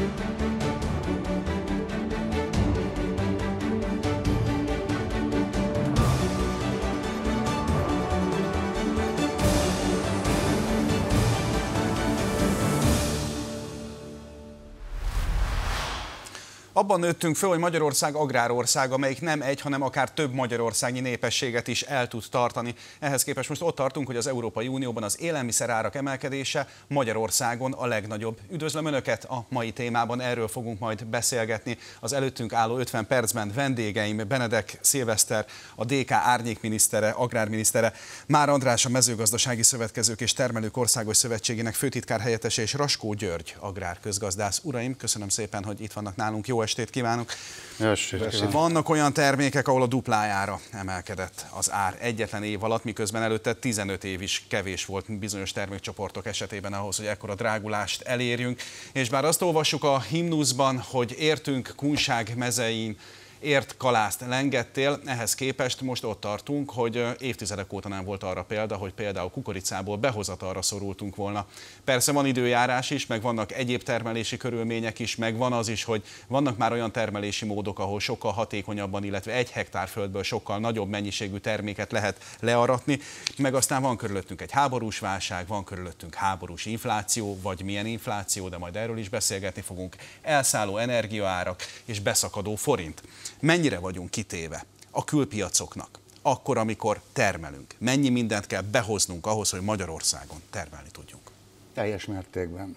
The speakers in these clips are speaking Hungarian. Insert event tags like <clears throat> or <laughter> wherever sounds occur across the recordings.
thank you Abban nőttünk föl, hogy Magyarország agrárország, amelyik nem egy, hanem akár több magyarországi népességet is el tud tartani. Ehhez képest most ott tartunk, hogy az Európai Unióban az élelmiszerárak emelkedése Magyarországon a legnagyobb. Üdvözlöm Önöket a mai témában, erről fogunk majd beszélgetni. Az előttünk álló 50 percben vendégeim Benedek Szilveszter, a DK árnyékminisztere, agrárminisztere, Már András a mezőgazdasági szövetkezők és termelők országos szövetségének főtitkár helyettese és Raskó György agrárközgazdász. Uraim, köszönöm szépen, hogy itt vannak nálunk. Jó estét kívánok! Jó estét kívánok! Vannak olyan termékek, ahol a duplájára emelkedett az ár egyetlen év alatt, miközben előtte 15 év is kevés volt bizonyos termékcsoportok esetében ahhoz, hogy ekkora drágulást elérjünk. És bár azt olvassuk a himnuszban, hogy értünk kunság mezein, ért kalászt lengettél, ehhez képest most ott tartunk, hogy évtizedek óta nem volt arra példa, hogy például kukoricából behozatalra szorultunk volna. Persze van időjárás is, meg vannak egyéb termelési körülmények is, meg van az is, hogy vannak már olyan termelési módok, ahol sokkal hatékonyabban, illetve egy hektár földből sokkal nagyobb mennyiségű terméket lehet learatni, meg aztán van körülöttünk egy háborús válság, van körülöttünk háborús infláció, vagy milyen infláció, de majd erről is beszélgetni fogunk, elszálló energiaárak és beszakadó forint mennyire vagyunk kitéve a külpiacoknak, akkor, amikor termelünk. Mennyi mindent kell behoznunk ahhoz, hogy Magyarországon termelni tudjunk? Teljes mértékben.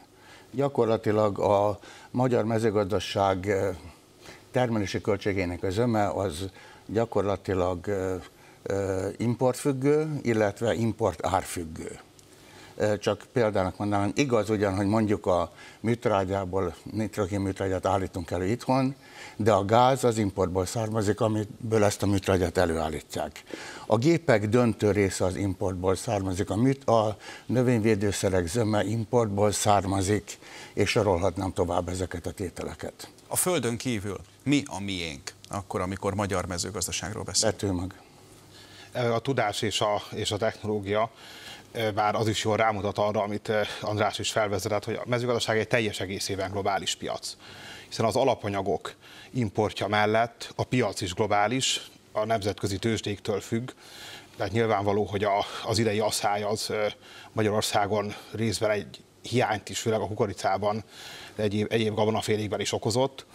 Gyakorlatilag a magyar mezőgazdaság eh, termelési költségének az öme az gyakorlatilag eh, eh, importfüggő, illetve import árfüggő. Csak példának mondanám, igaz ugyan, hogy mondjuk a műtrágyából nitrogén műtrágyát állítunk elő itthon, de a gáz az importból származik, amiből ezt a műtrágyát előállítják. A gépek döntő része az importból származik, a, műt, a növényvédőszerek zöme importból származik, és sorolhatnám tovább ezeket a tételeket. A földön kívül mi a miénk, akkor, amikor magyar mezőgazdaságról beszélünk? Betűmag. A tudás és a, és a technológia bár az is jól rámutat arra, amit András is felvezetett, hogy a mezőgazdaság egy teljes egészében globális piac. Hiszen az alapanyagok importja mellett a piac is globális, a nemzetközi tőzsdéktől függ, tehát nyilvánvaló, hogy a, az idei asszály az Magyarországon részben egy hiányt is, főleg a kukoricában, de egyéb, egyéb gabonafélékben is okozott,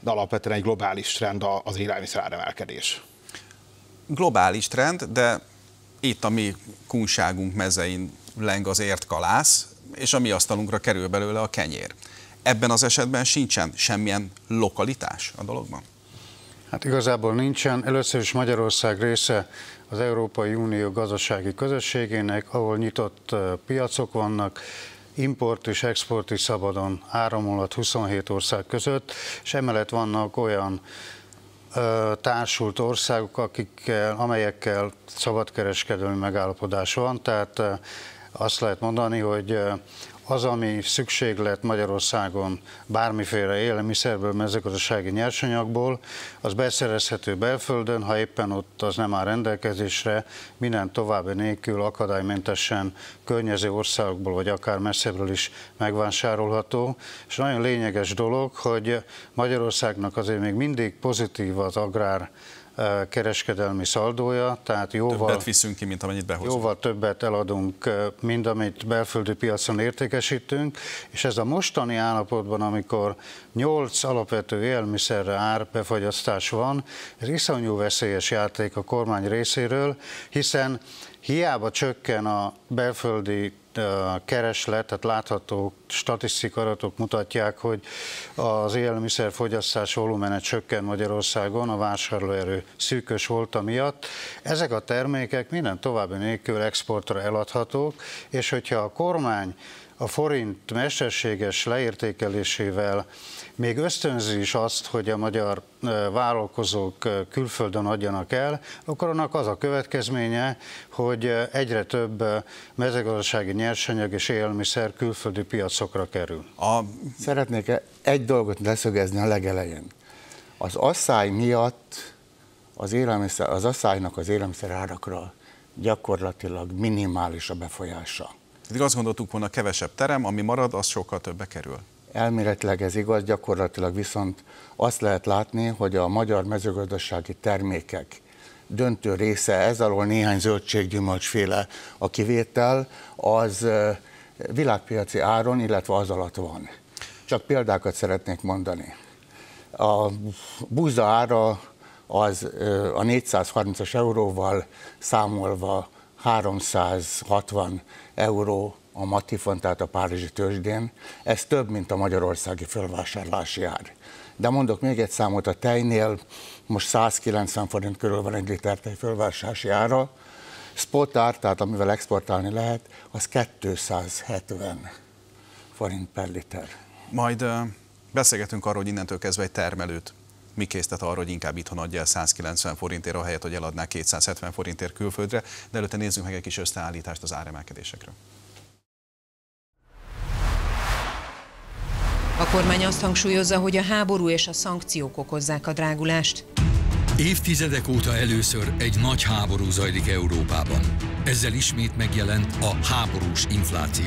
de alapvetően egy globális trend az élelmiszer áremelkedés. Globális trend, de itt a mi kunságunk mezein leng az ért kalász, és a mi asztalunkra kerül belőle a kenyér. Ebben az esetben sincsen semmilyen lokalitás a dologban? Hát igazából nincsen. Először is Magyarország része az Európai Unió gazdasági közösségének, ahol nyitott piacok vannak, import és export is szabadon áramolat 27 ország között, és emellett vannak olyan társult országok, akikkel, amelyekkel szabadkereskedelmi megállapodás van, tehát azt lehet mondani, hogy az, ami szükséglet Magyarországon bármiféle élelmiszerből, mezőgazdasági nyersanyagból, az beszerezhető belföldön, ha éppen ott az nem áll rendelkezésre, minden további nélkül akadálymentesen környező országokból, vagy akár messzebbről is megvásárolható. És nagyon lényeges dolog, hogy Magyarországnak azért még mindig pozitív az agrár kereskedelmi szaldója, tehát jóval, többet viszünk ki, mint amennyit behozunk. Jóval többet eladunk, mint amit belföldi piacon értékesítünk, és ez a mostani állapotban, amikor 8 alapvető élelmiszerre árbefagyasztás van, ez iszonyú veszélyes játék a kormány részéről, hiszen hiába csökken a belföldi kereslet, tehát látható statisztikai adatok mutatják, hogy az élelmiszerfogyasztás volumene csökken Magyarországon, a vásárlóerő szűkös volt miatt. Ezek a termékek minden további nélkül exportra eladhatók, és hogyha a kormány a forint mesterséges leértékelésével még ösztönzi is azt, hogy a magyar vállalkozók külföldön adjanak el, akkor annak az a következménye, hogy egyre több mezőgazdasági nyersanyag és élelmiszer külföldi piacokra kerül. A... Szeretnék egy dolgot leszögezni a legelején. Az asszály miatt az, élelmiszer, az asszálynak az élelmiszer árakra gyakorlatilag minimális a befolyása. Eddig azt gondoltuk volna, kevesebb terem, ami marad, az sokkal többe kerül. Elméletileg ez igaz, gyakorlatilag viszont azt lehet látni, hogy a magyar mezőgazdasági termékek döntő része, ez alól néhány zöldséggyümölcsféle a kivétel, az világpiaci áron, illetve az alatt van. Csak példákat szeretnék mondani. A búza ára az a 430-as euróval számolva 360 euró a Matifon, tehát a Párizsi tőzsdén. Ez több, mint a magyarországi fölvásárlási ár. De mondok még egy számot, a tejnél most 190 forint körül van egy liter tej fölvásárlási ára, spot ár, tehát amivel exportálni lehet, az 270 forint per liter. Majd beszélgetünk arról, hogy innentől kezdve egy termelőt mi késztet arra, hogy inkább itthon adja el 190 forintért, ahelyett, hogy eladná 270 forintért külföldre, de előtte nézzünk meg egy kis összeállítást az áremelkedésekről. A kormány azt hangsúlyozza, hogy a háború és a szankciók okozzák a drágulást. Évtizedek óta először egy nagy háború zajlik Európában. Ezzel ismét megjelent a háborús infláció.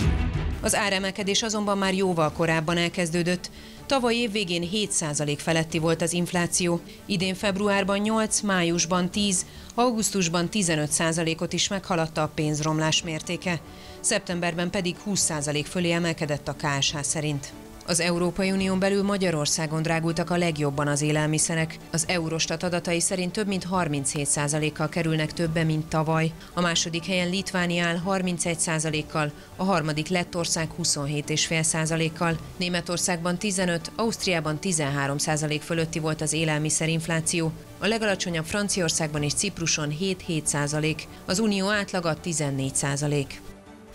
Az áremelkedés azonban már jóval korábban elkezdődött. Tavaly év végén 7% feletti volt az infláció, idén februárban 8, májusban 10, augusztusban 15%-ot is meghaladta a pénzromlás mértéke. Szeptemberben pedig 20% fölé emelkedett a KSH szerint. Az Európai Unión belül Magyarországon drágultak a legjobban az élelmiszerek. Az Eurostat adatai szerint több mint 37%-kal kerülnek többe, mint tavaly. A második helyen Litvánia áll 31%-kal, a harmadik Lettország 27,5%-kal, Németországban 15, Ausztriában 13% fölötti volt az élelmiszerinfláció, a legalacsonyabb Franciaországban és Cipruson 7-7%, az unió átlaga 14%.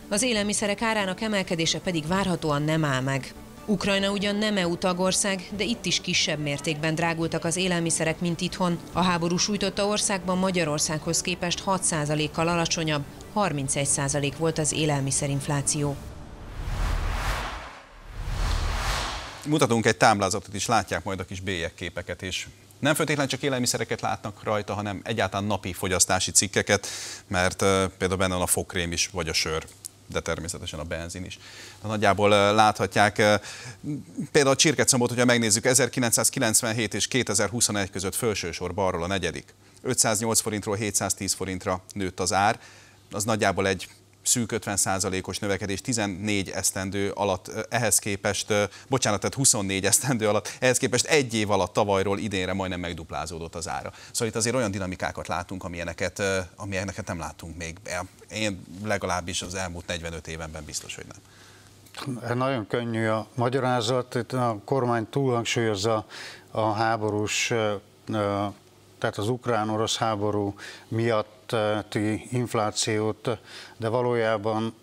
Az élelmiszerek árának emelkedése pedig várhatóan nem áll meg. Ukrajna ugyan nem EU tagország, de itt is kisebb mértékben drágultak az élelmiszerek, mint itthon. A háború sújtotta országban Magyarországhoz képest 6%-kal alacsonyabb, 31% volt az élelmiszerinfláció. Mutatunk egy táblázatot is, látják majd a kis bélyegképeket, és nem feltétlenül csak élelmiszereket látnak rajta, hanem egyáltalán napi fogyasztási cikkeket, mert például benne van a fokrém is, vagy a sör de természetesen a benzin is. Nagyjából láthatják például a csirkecomot, hogyha megnézzük, 1997 és 2021 között felsősor balról a negyedik. 508 forintról 710 forintra nőtt az ár, az nagyjából egy szűk 50%-os növekedés 14 esztendő alatt, ehhez képest, bocsánat, tehát 24 esztendő alatt, ehhez képest egy év alatt tavalyról idénre majdnem megduplázódott az ára. Szóval itt azért olyan dinamikákat látunk, amilyeneket, amilyeneket nem láttunk még. Én legalábbis az elmúlt 45 évenben biztos, hogy nem. Hát nagyon könnyű a magyarázat, itt a kormány túlhangsúlyozza a háborús, tehát az ukrán-orosz háború miatt miatti inflációt, de valójában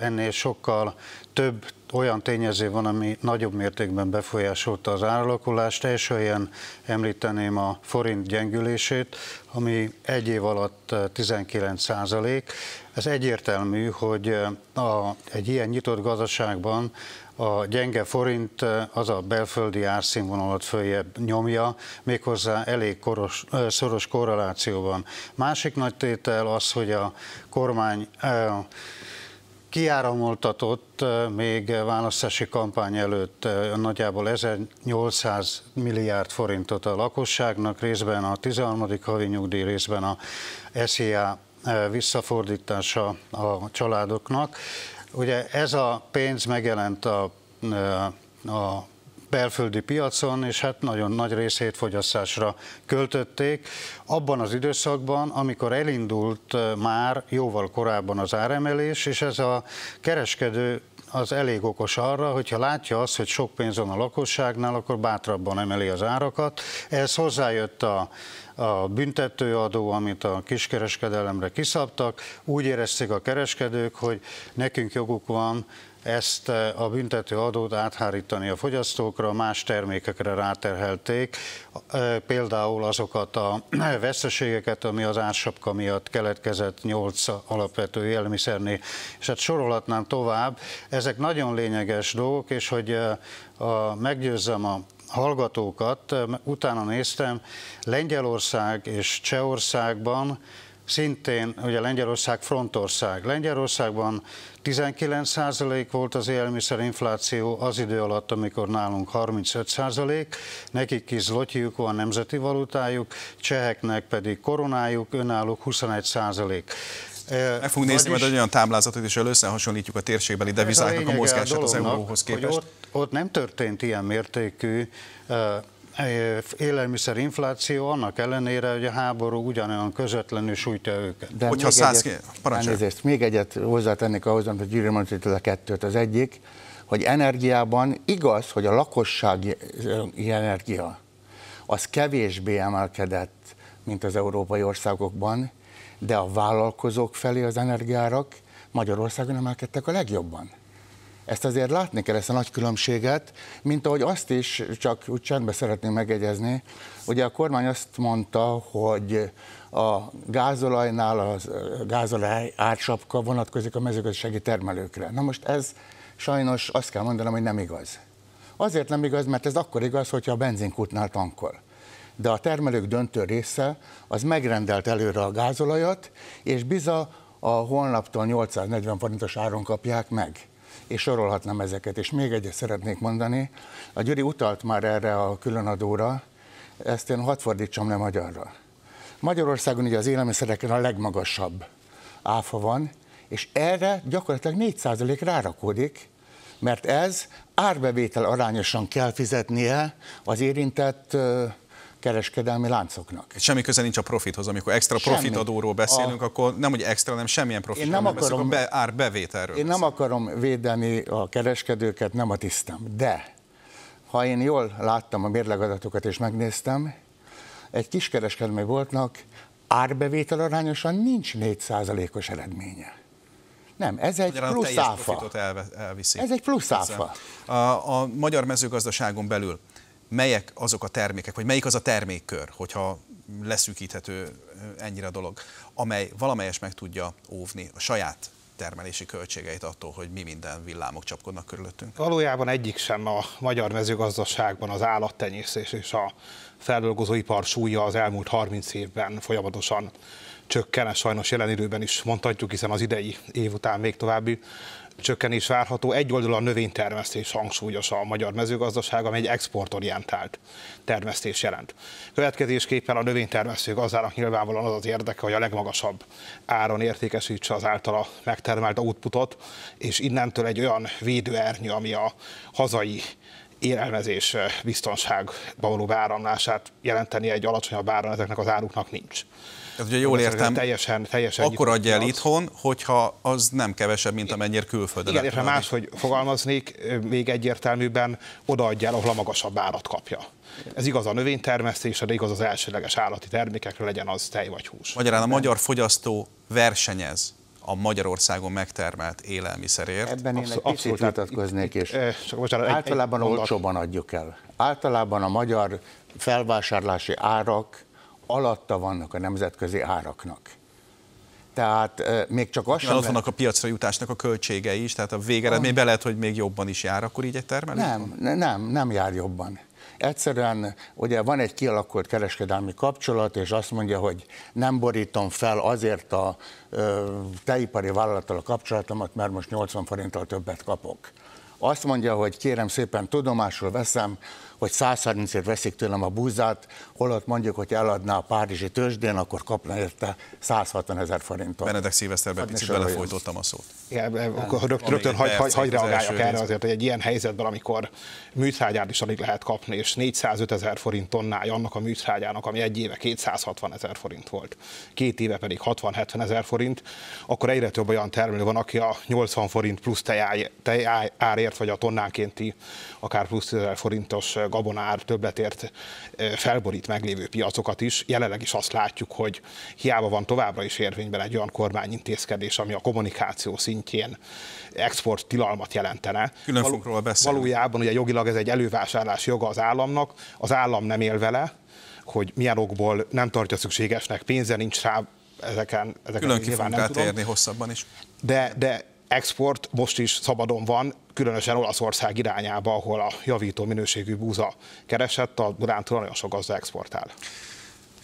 ennél sokkal több olyan tényező van, ami nagyobb mértékben befolyásolta az áralakulást. Első ilyen említeném a forint gyengülését, ami egy év alatt 19 százalék. Ez egyértelmű, hogy a, egy ilyen nyitott gazdaságban a gyenge forint az a belföldi árszínvonalat följebb nyomja, méghozzá elég koros, szoros korrelációban. Másik nagy tétel az, hogy a kormány kiáramoltatott még választási kampány előtt nagyjából 1800 milliárd forintot a lakosságnak, részben a 13. havi nyugdíj, részben a SZIA visszafordítása a családoknak. Ugye ez a pénz megjelent a, a belföldi piacon, és hát nagyon nagy részét fogyasztásra költötték. Abban az időszakban, amikor elindult már jóval korábban az áremelés, és ez a kereskedő az elég okos arra, hogyha látja azt, hogy sok pénz van a lakosságnál, akkor bátrabban emeli az árakat. Ehhez hozzájött a, a büntetőadó, amit a kiskereskedelemre kiszabtak. Úgy érezték a kereskedők, hogy nekünk joguk van ezt a büntető adót áthárítani a fogyasztókra, más termékekre ráterhelték, például azokat a <clears throat> veszteségeket, ami az ársapka miatt keletkezett nyolc alapvető élelmiszernél, és hát sorolhatnám tovább. Ezek nagyon lényeges dolgok, és hogy a, meggyőzzem a hallgatókat, utána néztem, Lengyelország és Csehországban szintén, ugye Lengyelország frontország. Lengyelországban 19% volt az élelmiszerinfláció az idő alatt, amikor nálunk 35%, nekik is zlotyiuk van nemzeti valutájuk, cseheknek pedig koronájuk, önállók 21%. Meg fogunk nézni majd egy olyan táblázatot, és összehasonlítjuk a térségbeli devizáknak a, a mozgását az euróhoz képest. Ott, ott nem történt ilyen mértékű élelmiszerinfláció annak ellenére, hogy a háború ugyanolyan közvetlenül sújtja őket. De Hogyha még, száz... egyet, elnézést, még egyet hozzátennék ahhoz, amit Gyuri mondta, a kettőt. Az egyik, hogy energiában igaz, hogy a lakossági energia az kevésbé emelkedett, mint az európai országokban, de a vállalkozók felé az energiárak Magyarországon emelkedtek a legjobban. Ezt azért látni kell, ezt a nagy különbséget, mint ahogy azt is, csak úgy csendben szeretném megegyezni, ugye a kormány azt mondta, hogy a gázolajnál a gázolaj ársapka vonatkozik a mezőgazdasági termelőkre. Na most ez sajnos azt kell mondanom, hogy nem igaz. Azért nem igaz, mert ez akkor igaz, hogyha a benzinkútnál tankol. De a termelők döntő része az megrendelt előre a gázolajat, és biza a holnaptól 840 forintos áron kapják meg és sorolhatnám ezeket. És még egyet szeretnék mondani, a Gyuri utalt már erre a különadóra, ezt én hadd fordítsam le magyarra. Magyarországon ugye az élelmiszereken a legmagasabb áfa van, és erre gyakorlatilag 4% rárakódik, mert ez árbevétel arányosan kell fizetnie az érintett kereskedelmi láncoknak. Semmi köze nincs a profithoz. Amikor extra Semmi. profitadóról beszélünk, a... akkor nem, hogy extra, nem semmilyen profit, én nem, akarom, a be, árbevételről. Én nem akarom védeni a kereskedőket, nem a tisztem. De ha én jól láttam a mérlegadatokat és megnéztem, egy kiskereskedelmi voltnak árbevétel arányosan nincs 4%-os eredménye. Nem, ez egy Magyarán plusz áfa. Elviszi. Ez egy plusz áfa. A, a magyar mezőgazdaságon belül melyek azok a termékek, vagy melyik az a termékkör, hogyha leszűkíthető ennyire a dolog, amely valamelyes meg tudja óvni a saját termelési költségeit attól, hogy mi minden villámok csapkodnak körülöttünk? Valójában egyik sem a magyar mezőgazdaságban az állattenyésztés és a feldolgozóipar súlya az elmúlt 30 évben folyamatosan csökken, sajnos jelen időben is mondhatjuk, hiszen az idei év után még további csökkenés várható. Egy oldalon a növénytermesztés hangsúlyos a magyar mezőgazdaság, ami egy exportorientált termesztés jelent. Következésképpen a növénytermesztő gazdának nyilvánvalóan az az érdeke, hogy a legmagasabb áron értékesítse az általa megtermelt outputot, és innentől egy olyan védőernyő, ami a hazai élelmezés biztonságba való beáramlását jelenteni egy alacsonyabb áron ezeknek az áruknak nincs. Tehát ugye jól értem, teljesen, teljesen akkor adja el itthon, hogyha az nem kevesebb, mint amennyire külföldön. Igen, és máshogy fogalmaznék, még egyértelműben odaadja el, ahol a magasabb árat kapja. Ez igaz a növénytermesztésre, de igaz az elsőleges állati termékekre, legyen az tej vagy hús. Magyarán a magyar fogyasztó versenyez a Magyarországon megtermelt élelmiszerért. Ebben én egy picit vitatkoznék, és csak bocsánat, általában egy, egy olcsóban adjuk el. Általában a magyar felvásárlási árak alatta vannak a nemzetközi áraknak. Tehát még csak az sem... Ott vannak a piacra jutásnak a költségei is, tehát a végeredményben lehet, hogy még jobban is jár akkor így egy termelő? Nem, nem, nem jár jobban. Egyszerűen ugye van egy kialakult kereskedelmi kapcsolat, és azt mondja, hogy nem borítom fel azért a teipari vállalattal a kapcsolatomat, mert most 80 forinttal többet kapok. Azt mondja, hogy kérem szépen tudomásul veszem, hogy 130-ért veszik tőlem a búzát, holott mondjuk, hogy eladná a Párizsi tőzsdén, akkor kapna érte 160 ezer forintot. Benedek Szilveszterbe picit belefolytottam a szót. Igen, akkor rögtön, rögtön hagy, hagy, hagy reagáljak erre azért, hogy egy ilyen helyzetben, amikor műtrágyát is alig lehet kapni, és 405 ezer forint tonnája annak a műtrágyának, ami egy éve 260 ezer forint volt, két éve pedig 60-70 ezer forint, akkor egyre több olyan termelő van, aki a 80 forint plusz tejáj, árért, vagy a tonnánkénti akár plusz 10 forintos gabonár többletért felborít meglévő piacokat is. Jelenleg is azt látjuk, hogy hiába van továbbra is érvényben egy olyan kormányintézkedés, ami a kommunikáció szintjén export tilalmat jelentene. Külön Val- róla beszélni. Valójában ugye jogilag ez egy elővásárlás joga az államnak, az állam nem él vele, hogy milyen okból nem tartja szükségesnek, pénze nincs rá, ezeken, ezeken Külön ki fogunk rátérni hosszabban is. De, de export most is szabadon van, különösen Olaszország irányába, ahol a javító minőségű búza keresett, a Dunántúl nagyon sok gazda exportál.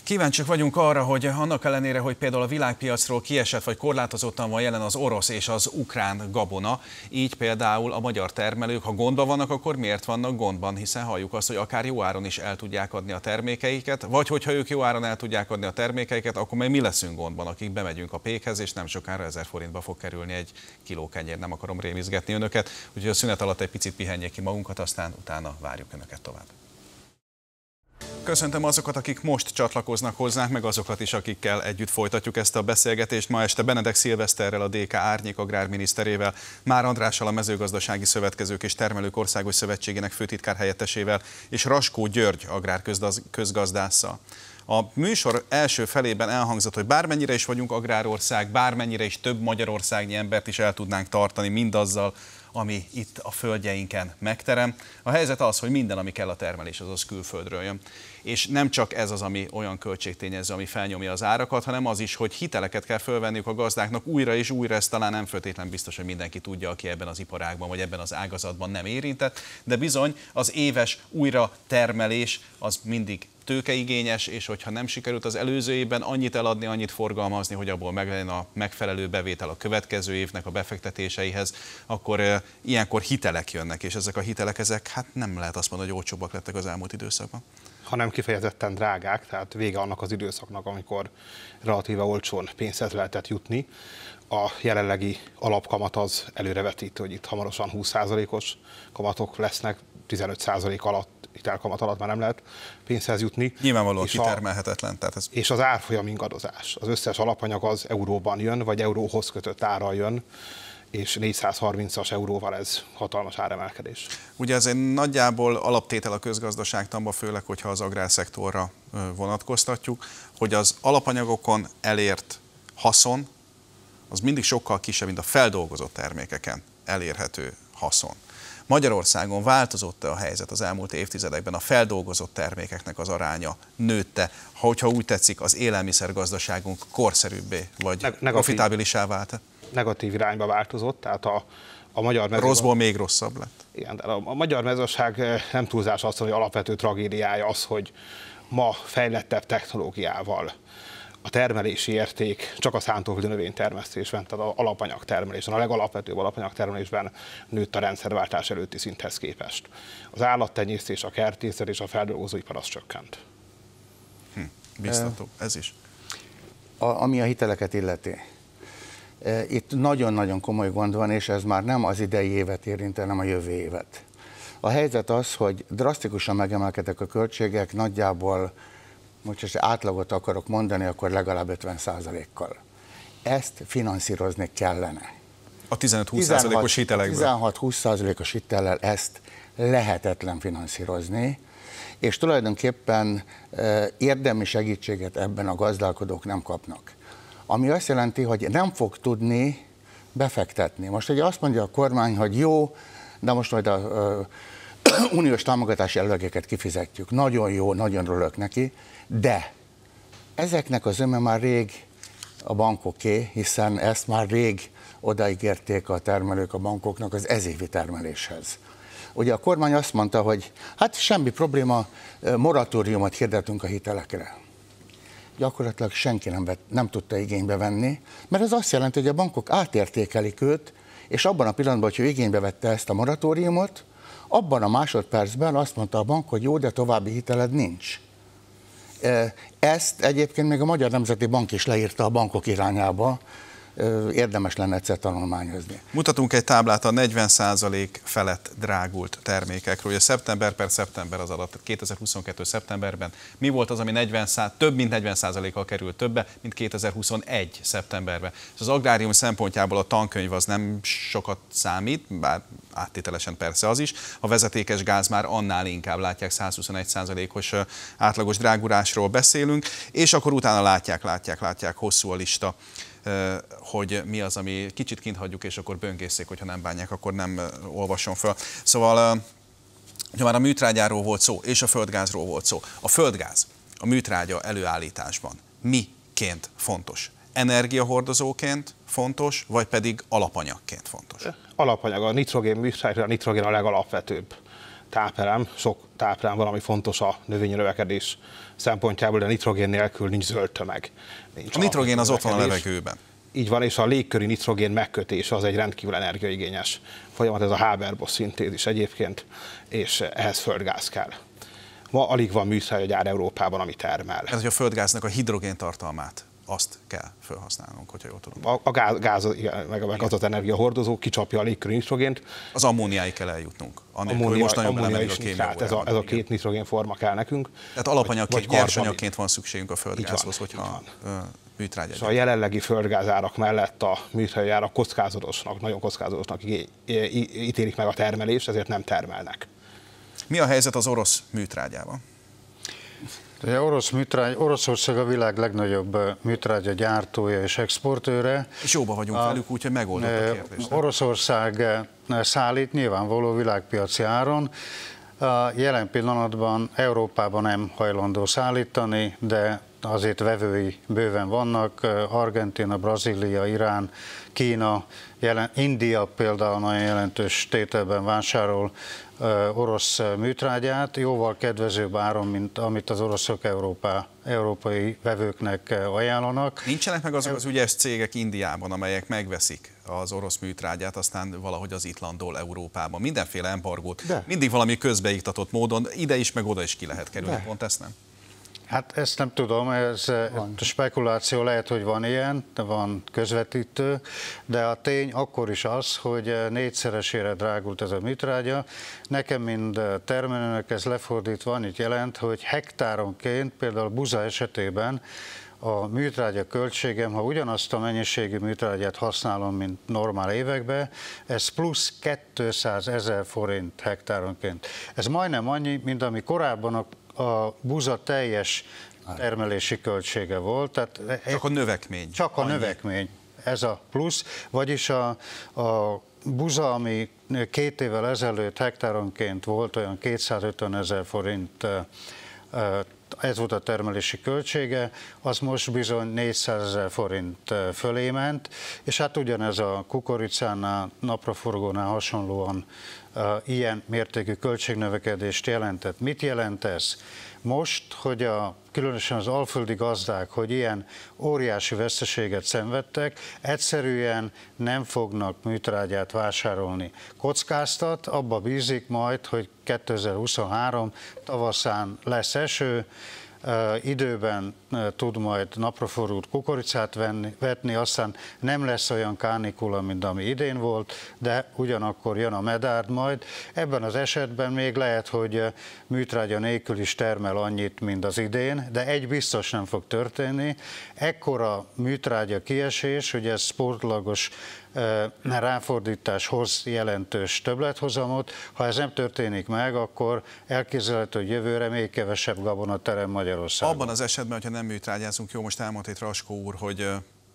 Kíváncsiak vagyunk arra, hogy annak ellenére, hogy például a világpiacról kiesett vagy korlátozottan van jelen az orosz és az ukrán gabona, így például a magyar termelők, ha gondban vannak, akkor miért vannak gondban? Hiszen halljuk azt, hogy akár jó áron is el tudják adni a termékeiket, vagy hogyha ők jó áron el tudják adni a termékeiket, akkor majd mi leszünk gondban, akik bemegyünk a pékhez, és nem sokára 1000 forintba fog kerülni egy kiló kenyér. Nem akarom rémizgetni önöket, úgyhogy a szünet alatt egy picit pihenjék ki magunkat, aztán utána várjuk önöket tovább. Köszöntöm azokat, akik most csatlakoznak hozzánk, meg azokat is, akikkel együtt folytatjuk ezt a beszélgetést. Ma este Benedek Szilveszterrel, a DK Árnyék agrárminiszterével, Már Andrással, a Mezőgazdasági Szövetkezők és Termelők Országos Szövetségének főtitkár helyettesével, és Raskó György agrárközgazdásszal. A műsor első felében elhangzott, hogy bármennyire is vagyunk agrárország, bármennyire is több magyarországnyi embert is el tudnánk tartani mindazzal, ami itt a földjeinken megterem. A helyzet az, hogy minden, ami kell a termelés, az az külföldről jön. És nem csak ez az, ami olyan költségtényező, ami felnyomja az árakat, hanem az is, hogy hiteleket kell fölvenniük a gazdáknak újra és újra, ez talán nem feltétlen biztos, hogy mindenki tudja, aki ebben az iparágban vagy ebben az ágazatban nem érintett, de bizony az éves újra termelés az mindig tőkeigényes, és hogyha nem sikerült az előző évben annyit eladni, annyit forgalmazni, hogy abból meglegyen a megfelelő bevétel a következő évnek a befektetéseihez, akkor ilyenkor hitelek jönnek, és ezek a hitelek, ezek hát nem lehet azt mondani, hogy olcsóbbak lettek az elmúlt időszakban hanem kifejezetten drágák, tehát vége annak az időszaknak, amikor relatíve olcsón pénzhez lehetett jutni. A jelenlegi alapkamat az előrevetítő, hogy itt hamarosan 20%-os kamatok lesznek, 15% alatt hitelkamat alatt már nem lehet pénzhez jutni. Nyilvánvalóan és kitermelhetetlen. Tehát ez... És az árfolyam ingadozás. Az összes alapanyag az euróban jön, vagy euróhoz kötött ára jön és 430-as euróval ez hatalmas áremelkedés. Ugye ez egy nagyjából alaptétel a közgazdaságtanban, főleg, hogyha az agrárszektorra vonatkoztatjuk, hogy az alapanyagokon elért haszon, az mindig sokkal kisebb, mint a feldolgozott termékeken elérhető haszon. Magyarországon változott-e a helyzet az elmúlt évtizedekben? A feldolgozott termékeknek az aránya nőtte, ha hogyha úgy tetszik, az élelmiszergazdaságunk korszerűbbé vagy negatív, profitábilisá vált? Negatív irányba változott, tehát a, a magyar mezőgazdaság... Rosszból még rosszabb lett. Igen, de a, a magyar mezőgazdaság eh, nem túlzás az, hogy alapvető tragédiája az, hogy ma fejlettebb technológiával a termelési érték csak a szántóföldi növénytermesztésben, tehát az alapanyag termelésben, a legalapvetőbb alapanyag termelésben nőtt a rendszerváltás előtti szinthez képest. Az állattenyésztés, a kertészet és a feldolgozóipar az csökkent. Hm, biztató, ez is. A, ami a hiteleket illeti. Itt nagyon-nagyon komoly gond van, és ez már nem az idei évet érint, hanem a jövő évet. A helyzet az, hogy drasztikusan megemelkedtek a költségek, nagyjából most ha átlagot akarok mondani, akkor legalább 50%-kal. Ezt finanszírozni kellene. A 15-20%-os hitelekből? 16-20%-os hitellel ezt lehetetlen finanszírozni, és tulajdonképpen e, érdemi segítséget ebben a gazdálkodók nem kapnak. Ami azt jelenti, hogy nem fog tudni befektetni. Most ugye azt mondja a kormány, hogy jó, de most majd a, a <coughs> uniós támogatási előlegeket kifizetjük. Nagyon jó, nagyon örülök neki, de ezeknek az öme már rég a bankoké, hiszen ezt már rég odaígérték a termelők a bankoknak az ezévi termeléshez. Ugye a kormány azt mondta, hogy hát semmi probléma, moratóriumot hirdetünk a hitelekre. Gyakorlatilag senki nem, vett, nem tudta igénybe venni, mert ez azt jelenti, hogy a bankok átértékelik őt, és abban a pillanatban, hogy ő igénybe vette ezt a moratóriumot, abban a másodpercben azt mondta a bank, hogy jó, de további hiteled nincs. Ezt egyébként még a Magyar Nemzeti Bank is leírta a bankok irányába, érdemes lenne egyszer tanulmányozni. Mutatunk egy táblát a 40% felett drágult termékekről. Ugye szeptember per szeptember az alatt, 2022. szeptemberben mi volt az, ami 40 szá- több mint 40%-kal került többe, mint 2021. szeptemberben. Az agrárium szempontjából a tankönyv az nem sokat számít, bár áttételesen persze az is. A vezetékes gáz már annál inkább látják, 121%-os átlagos drágulásról beszélünk, és akkor utána látják, látják, látják, hosszú a lista hogy mi az, ami kicsit kint hagyjuk, és akkor böngészék, hogyha nem bánják, akkor nem olvasom föl. Szóval ha már a műtrágyáról volt szó, és a földgázról volt szó. A földgáz a műtrágya előállításban miként fontos? Energiahordozóként fontos, vagy pedig alapanyagként fontos? Alapanyag. A nitrogén műtrágya, a nitrogén a legalapvetőbb táperem, sok táperem valami fontos a növényi növekedés szempontjából, de nitrogén nélkül nincs zöld tömeg. Nincs a nitrogén az ott van a levegőben. Így van, és a légköri nitrogén megkötés az egy rendkívül energiaigényes folyamat, ez a Haber-Bosch szintézis egyébként, és ehhez földgáz kell. Ma alig van műszergyár Európában, ami termel. Ez, hogy a földgáznak a hidrogén tartalmát azt kell felhasználnunk, hogyha jól tudom. A, a gáz, gáz meg, meg az az energiahordozó kicsapja a légkörű nitrogént. Az ammóniáig kell eljutnunk. Anélkül, Ammónia, most nagyon belemegy a kémia. Ez a, ez a két nitrogén forma kell nekünk. Tehát alapanyagként, nyersanyagként van szükségünk a földgázhoz, van, hogyha műtrágy. Szóval a jelenlegi földgázárak mellett a műtrágyárak kockázatosnak, nagyon kockázatosnak ítélik meg a termelést, ezért nem termelnek. Mi a helyzet az orosz műtrágyával? Ugye orosz műtrágy, Oroszország a világ legnagyobb műtrágya gyártója és exportőre. És jóba vagyunk a, velük, úgyhogy megoldott a kérdést. Oroszország szállít nyilvánvaló világpiaci áron. Jelen pillanatban Európában nem hajlandó szállítani, de azért vevői bőven vannak, Argentina, Brazília, Irán, Kína, jelen, India például nagyon jelentős tételben vásárol orosz műtrágyát, jóval kedvezőbb áron, mint amit az oroszok Európá, európai vevőknek ajánlanak. Nincsenek meg azok az ügyes cégek Indiában, amelyek megveszik az orosz műtrágyát, aztán valahogy az itt landol Európában. Mindenféle embargót, De. mindig valami közbeiktatott módon, ide is, meg oda is ki lehet kerülni. De. Pont ezt nem? Hát ezt nem tudom, ez van. a spekuláció lehet, hogy van ilyen, van közvetítő, de a tény akkor is az, hogy négyszeresére drágult ez a műtrágya. Nekem, mint termelőnek ez lefordítva annyit jelent, hogy hektáronként, például buza esetében a műtrágya költségem, ha ugyanazt a mennyiségű műtrágyát használom, mint normál években, ez plusz 200 ezer forint hektáronként. Ez majdnem annyi, mint ami korábban a a buza teljes termelési költsége volt. Tehát csak a növekmény. Csak a annyi. növekmény. Ez a plusz, vagyis a, a buza, ami két évvel ezelőtt hektáronként volt olyan 250 ezer forint ez volt a termelési költsége, az most bizony 400 ezer forint fölé ment, és hát ugyanez a kukoricánál, napraforgónál hasonlóan ilyen mértékű költségnövekedést jelentett. Mit jelent ez? Most, hogy a, különösen az alföldi gazdák, hogy ilyen óriási veszteséget szenvedtek, egyszerűen nem fognak műtrágyát vásárolni. Kockáztat, abba bízik majd, hogy 2023 tavaszán lesz eső, időben tud majd napraforult kukoricát venni, vetni, aztán nem lesz olyan kánikula, mint ami idén volt, de ugyanakkor jön a medárd majd. Ebben az esetben még lehet, hogy műtrágya nélkül is termel annyit, mint az idén, de egy biztos nem fog történni. Ekkora műtrágya kiesés, hogy ez sportlagos ráfordítás hoz jelentős többlethozamot. Ha ez nem történik meg, akkor elképzelhető, hogy jövőre még kevesebb gabona terem Magyarországon. Abban az esetben, hogyha nem műtrágyázunk, jó, most elmondta itt Raskó úr, hogy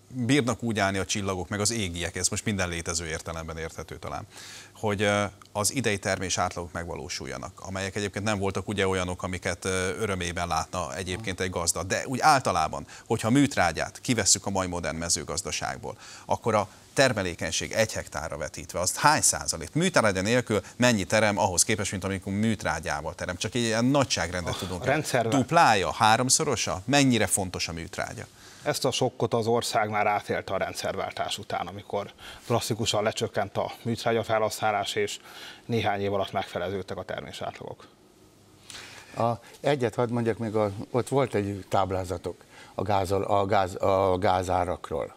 bírnak úgy állni a csillagok, meg az égiek, ez most minden létező értelemben érthető talán, hogy az idei termés átlagok megvalósuljanak, amelyek egyébként nem voltak ugye olyanok, amiket örömében látna egyébként egy gazda. De úgy általában, hogyha műtrágyát kivesszük a mai modern mezőgazdaságból, akkor a termelékenység egy hektárra vetítve, azt hány százalék? Műtrágya nélkül mennyi terem ahhoz képest, mint amikor műtrágyával terem? Csak egy ilyen nagyságrendet a tudunk. Rendszerben. Duplája, háromszorosa? Mennyire fontos a műtrágya? Ezt a sokkot az ország már átélte a rendszerváltás után, amikor drasztikusan lecsökkent a műtrágya felhasználás, és néhány év alatt megfeleződtek a termésátlagok. A, egyet hadd mondjak, még a, ott volt egy táblázatok a, gázol, a, gáz, a gázárakról.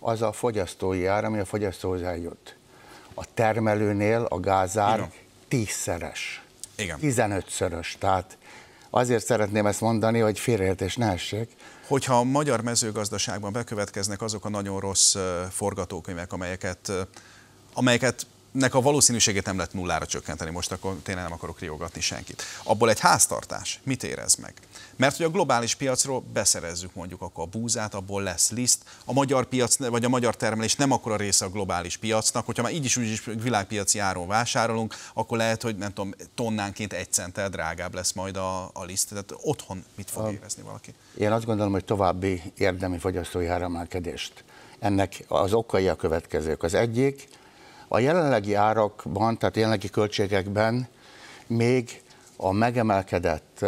Az a fogyasztói ár, ami a fogyasztóhoz eljut. A termelőnél a gázár Igen. tízszeres. Igen. 15-szörös. Tehát azért szeretném ezt mondani, hogy félreértés ne essék, hogyha a magyar mezőgazdaságban bekövetkeznek azok a nagyon rossz forgatókönyvek, amelyeket, amelyeket nek a valószínűségét nem lehet nullára csökkenteni, most akkor tényleg nem akarok riogatni senkit. Abból egy háztartás mit érez meg? Mert hogy a globális piacról beszerezzük mondjuk akkor a búzát, abból lesz liszt, a magyar piac, vagy a magyar termelés nem akkora része a globális piacnak, hogyha már így is úgy is világpiaci áron vásárolunk, akkor lehet, hogy nem tudom, tonnánként egy centtel drágább lesz majd a, a liszt. Tehát otthon mit fog érezni valaki? Én azt gondolom, hogy további érdemi fogyasztói áremelkedést. Ennek az okai a következők. Az egyik, a jelenlegi árakban, tehát jelenlegi költségekben még a megemelkedett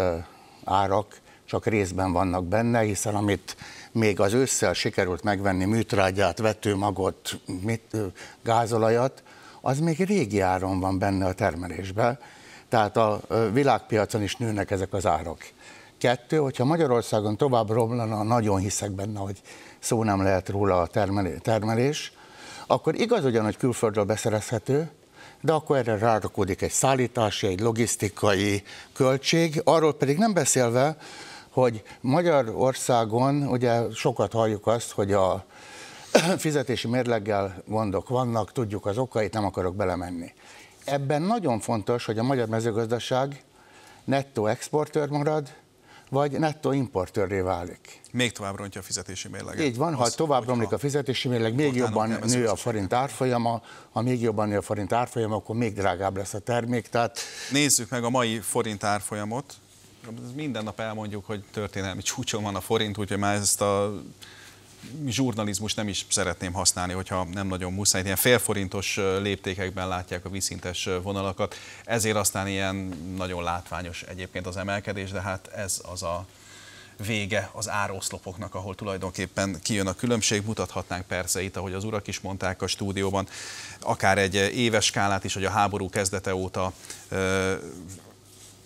árak csak részben vannak benne, hiszen amit még az ősszel sikerült megvenni műtrágyát, vetőmagot, mit, gázolajat, az még régi áron van benne a termelésben, tehát a világpiacon is nőnek ezek az árak. Kettő, hogyha Magyarországon tovább romlana, nagyon hiszek benne, hogy szó nem lehet róla a termelés, akkor igaz ugyan, hogy külföldről beszerezhető, de akkor erre rárakódik egy szállítási, egy logisztikai költség, arról pedig nem beszélve, hogy Magyarországon ugye sokat halljuk azt, hogy a <clears throat> fizetési mérleggel gondok vannak, tudjuk az okait, nem akarok belemenni. Ebben nagyon fontos, hogy a magyar mezőgazdaság nettó exportőr marad, vagy nettó importőrré válik. Még tovább rontja a fizetési mérleget. Így van, ha az, tovább romlik a fizetési mérleg, még jobban nő a forint árfolyama, ha még jobban nő a forint árfolyama, akkor még drágább lesz a termék. Tehát... Nézzük meg a mai forint árfolyamot. Minden nap elmondjuk, hogy történelmi csúcson van a forint, úgyhogy már ezt a zsurnalizmus nem is szeretném használni, hogyha nem nagyon muszáj. Ilyen félforintos léptékekben látják a vízszintes vonalakat, ezért aztán ilyen nagyon látványos egyébként az emelkedés, de hát ez az a vége az ároszlopoknak, ahol tulajdonképpen kijön a különbség. Mutathatnánk persze itt, ahogy az urak is mondták a stúdióban, akár egy éves skálát is, hogy a háború kezdete óta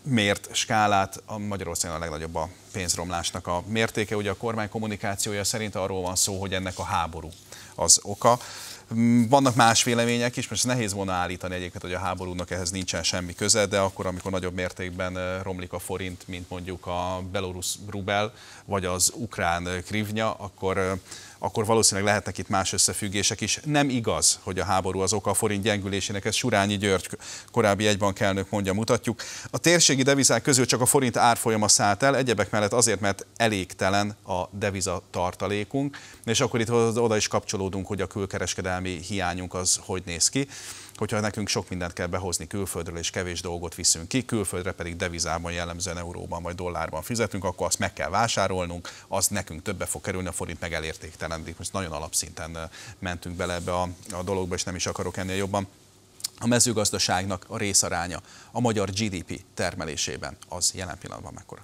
mért skálát, a Magyarországon a legnagyobb a pénzromlásnak a mértéke. Ugye a kormány kommunikációja szerint arról van szó, hogy ennek a háború az oka. Vannak más vélemények is, most nehéz volna állítani egyébként, hogy a háborúnak ehhez nincsen semmi köze, de akkor, amikor nagyobb mértékben romlik a forint, mint mondjuk a belorusz rubel, vagy az ukrán krivnya, akkor akkor valószínűleg lehetnek itt más összefüggések is. Nem igaz, hogy a háború az oka a forint gyengülésének, ez Surányi György korábbi egybankelnök mondja, mutatjuk. A térségi devizák közül csak a forint árfolyama szállt el, egyebek mellett azért, mert elégtelen a deviza tartalékunk, és akkor itt oda is kapcsolódunk, hogy a külkereskedelmi hiányunk az hogy néz ki hogyha nekünk sok mindent kell behozni külföldről, és kevés dolgot viszünk ki, külföldre pedig devizában, jellemzően euróban vagy dollárban fizetünk, akkor azt meg kell vásárolnunk, az nekünk többe fog kerülni, a forint meg elértéktelenik. Most nagyon alapszinten mentünk bele ebbe a, a dologba, és nem is akarok ennél jobban. A mezőgazdaságnak a részaránya a magyar GDP termelésében az jelen pillanatban mekkora?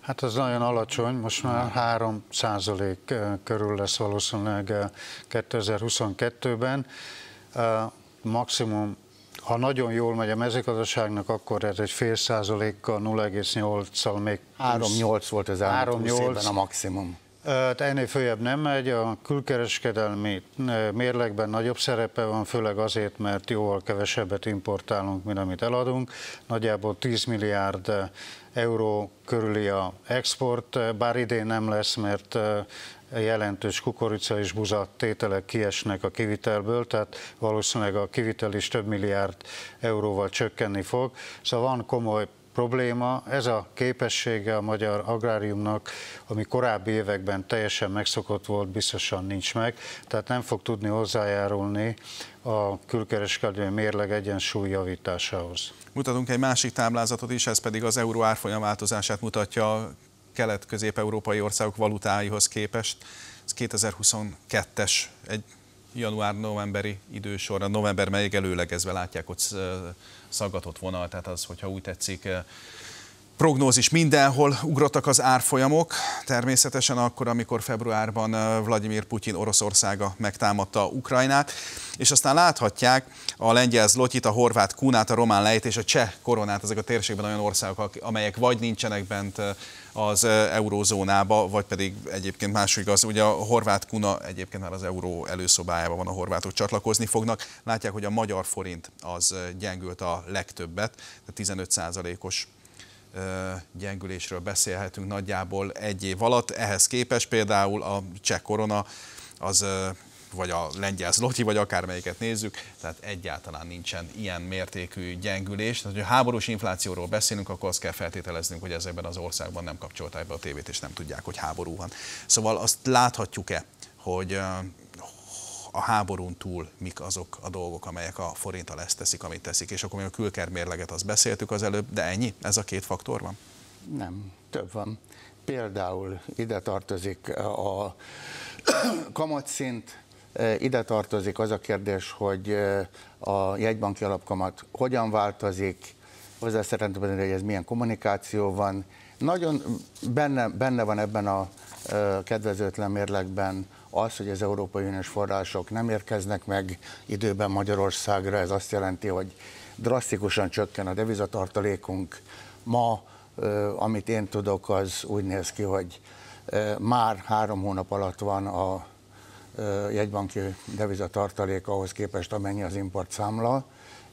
Hát ez nagyon alacsony, most már 3 százalék körül lesz valószínűleg 2022-ben. Maximum, ha nagyon jól megy a mezőgazdaságnak, akkor ez egy fél százalékkal, 0,8-szal még 3,8 volt az elmúlt évben a maximum. Tehát ennél följebb nem megy, a külkereskedelmi mérlegben nagyobb szerepe van, főleg azért, mert jóval kevesebbet importálunk, mint amit eladunk. Nagyjából 10 milliárd euró körüli a export, bár idén nem lesz, mert jelentős kukorica és buza tételek kiesnek a kivitelből, tehát valószínűleg a kivitel is több milliárd euróval csökkenni fog. Szóval van komoly probléma. Ez a képessége a magyar agráriumnak, ami korábbi években teljesen megszokott volt, biztosan nincs meg, tehát nem fog tudni hozzájárulni a külkereskedelmi mérleg egyensúly javításához. Mutatunk egy másik táblázatot is, ez pedig az euró árfolyam változását mutatja kelet-közép-európai országok valutáihoz képest. Ez 2022-es egy január-novemberi idősorra, november melyik előlegezve látják ott szaggatott vonal, tehát az, hogyha úgy tetszik, prognózis mindenhol ugrottak az árfolyamok, természetesen akkor, amikor februárban Vladimir Putyin Oroszországa megtámadta Ukrajnát, és aztán láthatják a lengyel zlotyit, a horvát kunát, a román lejt és a cseh koronát, ezek a térségben olyan országok, amelyek vagy nincsenek bent az eurózónába, vagy pedig egyébként máshogy igaz, ugye a horvát kuna egyébként már az euró előszobájában van, a horvátok csatlakozni fognak. Látják, hogy a magyar forint az gyengült a legtöbbet, tehát 15 os gyengülésről beszélhetünk nagyjából egy év alatt. Ehhez képest például a cseh korona az vagy a lengyel zloty, vagy akármelyiket nézzük, tehát egyáltalán nincsen ilyen mértékű gyengülés. Tehát, hogy háborús inflációról beszélünk, akkor azt kell feltételeznünk, hogy ezekben az országban nem kapcsolták be a tévét, és nem tudják, hogy háború van. Szóval azt láthatjuk-e, hogy a háborún túl mik azok a dolgok, amelyek a forintal ezt teszik, amit teszik. És akkor még a külkermérleget azt beszéltük az előbb, de ennyi? Ez a két faktor van? Nem, több van. Például ide tartozik a kamatszint, ide tartozik az a kérdés, hogy a jegybanki alapkamat hogyan változik, hozzá szeretném hogy ez milyen kommunikáció van. Nagyon benne, benne van ebben a kedvezőtlen mérlegben az, hogy az Európai Uniós források nem érkeznek meg időben Magyarországra, ez azt jelenti, hogy drasztikusan csökken a devizatartalékunk. Ma, amit én tudok, az úgy néz ki, hogy már három hónap alatt van a jegybanki devizatartalék ahhoz képest, amennyi az importszámla.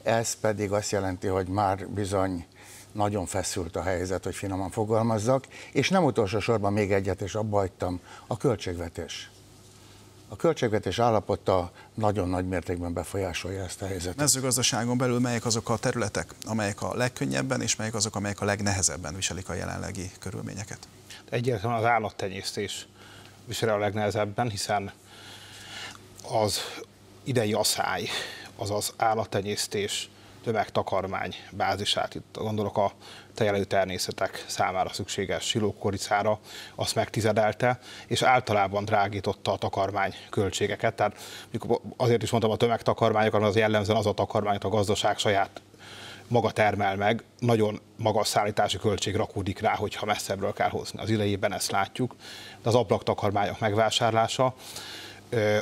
Ez pedig azt jelenti, hogy már bizony nagyon feszült a helyzet, hogy finoman fogalmazzak, és nem utolsó sorban még egyet, és abba hagytam, a költségvetés. A költségvetés állapota nagyon nagy mértékben befolyásolja ezt a helyzetet. Mezőgazdaságon belül melyek azok a területek, amelyek a legkönnyebben, és melyek azok, amelyek a legnehezebben viselik a jelenlegi körülményeket? Egyértelműen az állattenyésztés viseli a legnehezebben, hiszen az idei asszály, azaz állattenyésztés tömegtakarmány bázisát, itt gondolok a tejelő természetek számára szükséges silókoricára, azt megtizedelte, és általában drágította a takarmány költségeket. Tehát azért is mondtam a tömegtakarmányok, mert az jellemzően az a takarmányt a gazdaság saját maga termel meg, nagyon magas szállítási költség rakódik rá, hogyha messzebbről kell hozni. Az idejében ezt látjuk, de az ablaktakarmányok megvásárlása,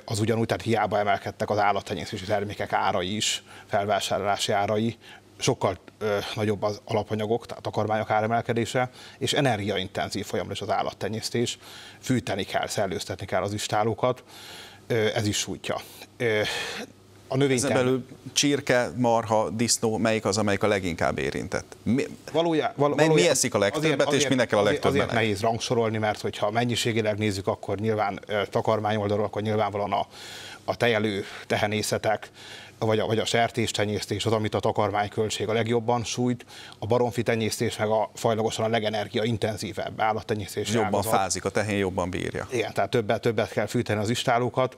az ugyanúgy, tehát hiába emelkedtek az állattenyésztési termékek árai is, felvásárlási árai, sokkal ö, nagyobb az alapanyagok, tehát takarmányok áremelkedése, és energiaintenzív folyamatos az állattenyésztés, fűteni kell, szellőztetni kell az istálókat, ö, ez is sújtja. Ö, a növényterm... Ezen belül csirke, marha, disznó, melyik az, amelyik a leginkább érintett? Mi, valójá, val, valójá, mi eszik a legtöbbet, azért, és minek kell a legtöbbet? Azért, azért nehéz rangsorolni, mert hogyha mennyiségileg nézzük, akkor nyilván takarmány oldalról, akkor nyilvánvalóan a, a tejelő tehenészetek, vagy a, vagy a sertéstenyésztés az, amit a takarmányköltség a legjobban sújt, a baromfi tenyésztés meg a fajlagosan a legenergiaintenzívebb állattenyésztés. Jobban ágazat. fázik, a tehén jobban bírja. Igen, tehát többet, többet kell fűteni az istálókat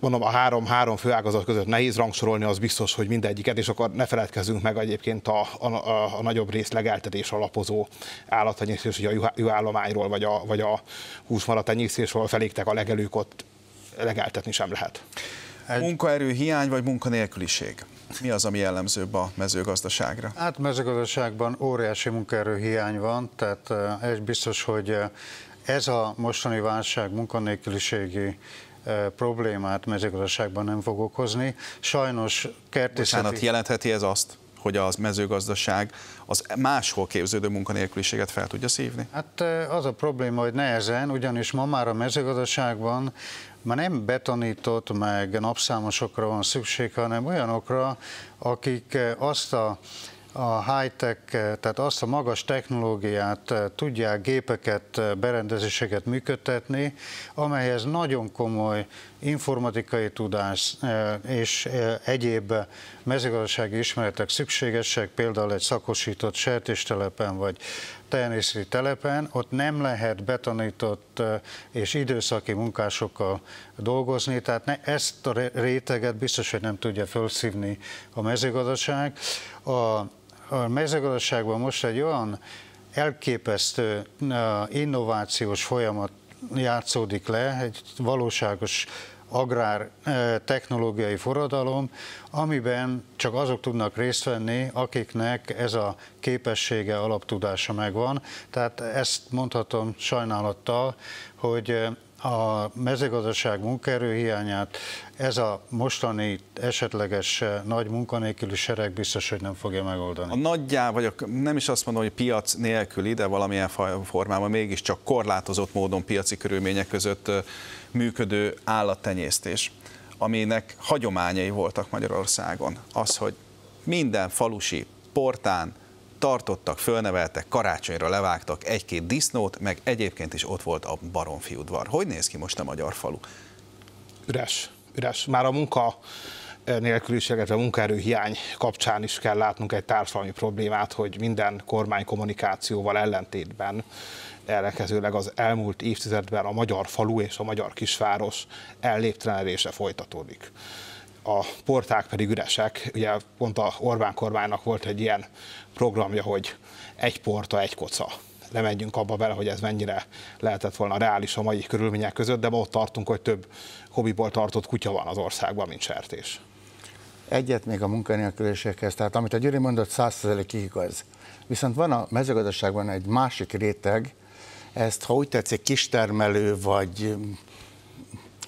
mondom, a három, három főágazat között nehéz rangsorolni, az biztos, hogy mindegyiket, és akkor ne feledkezzünk meg egyébként a, a, a, a nagyobb rész legeltetés alapozó állattenyésztés, hogy a juhállományról vagy a, vagy a húsmaratenyésztésről felégtek a legelők, ott legeltetni sem lehet. Egy... Munkaerő hiány vagy munkanélküliség? Mi az, ami jellemzőbb a mezőgazdaságra? Hát mezőgazdaságban óriási munkaerő hiány van, tehát egy biztos, hogy ez a mostani válság munkanélküliségi problémát mezőgazdaságban nem fog okozni. Sajnos kertészeti... Bocsánat, jelentheti ez azt, hogy az mezőgazdaság az máshol képződő munkanélküliséget fel tudja szívni? Hát az a probléma, hogy nehezen, ugyanis ma már a mezőgazdaságban már nem betonított meg napszámosokra van szükség, hanem olyanokra, akik azt a a high-tech, tehát azt a magas technológiát eh, tudják gépeket, eh, berendezéseket működtetni, amelyhez nagyon komoly informatikai tudás eh, és egyéb mezőgazdasági ismeretek szükségesek, például egy szakosított sertéstelepen vagy tenyészeti telepen, ott nem lehet betanított és időszaki munkásokkal dolgozni, tehát ne, ezt a réteget biztos, hogy nem tudja felszívni a mezőgazdaság. A a mezőgazdaságban most egy olyan elképesztő innovációs folyamat játszódik le, egy valóságos agrár technológiai forradalom, amiben csak azok tudnak részt venni, akiknek ez a képessége, alaptudása megvan. Tehát ezt mondhatom sajnálattal, hogy a mezőgazdaság munkaerőhiányát ez a mostani esetleges eh, nagy munkanélküli sereg biztos, hogy nem fogja megoldani. A nagyjá, vagy a, nem is azt mondom, hogy piac nélküli, de valamilyen formában mégiscsak korlátozott módon piaci körülmények között eh, működő állattenyésztés, aminek hagyományai voltak Magyarországon. Az, hogy minden falusi portán, tartottak, fölneveltek, karácsonyra levágtak egy-két disznót, meg egyébként is ott volt a baromfi udvar. Hogy néz ki most a magyar falu? Üres, üres. Már a munka nélküliséget, a munkaerő hiány kapcsán is kell látnunk egy társadalmi problémát, hogy minden kormány kommunikációval ellentétben ellenkezőleg az elmúlt évtizedben a magyar falu és a magyar kisváros elléptelenedése folytatódik a porták pedig üresek. Ugye pont a Orbán kormánynak volt egy ilyen programja, hogy egy porta, egy koca. Lemegyünk abba bele, hogy ez mennyire lehetett volna reális a mai körülmények között, de ott tartunk, hogy több hobbiból tartott kutya van az országban, mint sertés. Egyet még a munkanélküliséghez, tehát amit a Gyuri mondott, 100% igaz. Viszont van a mezőgazdaságban egy másik réteg, ezt, ha úgy tetszik, kistermelő vagy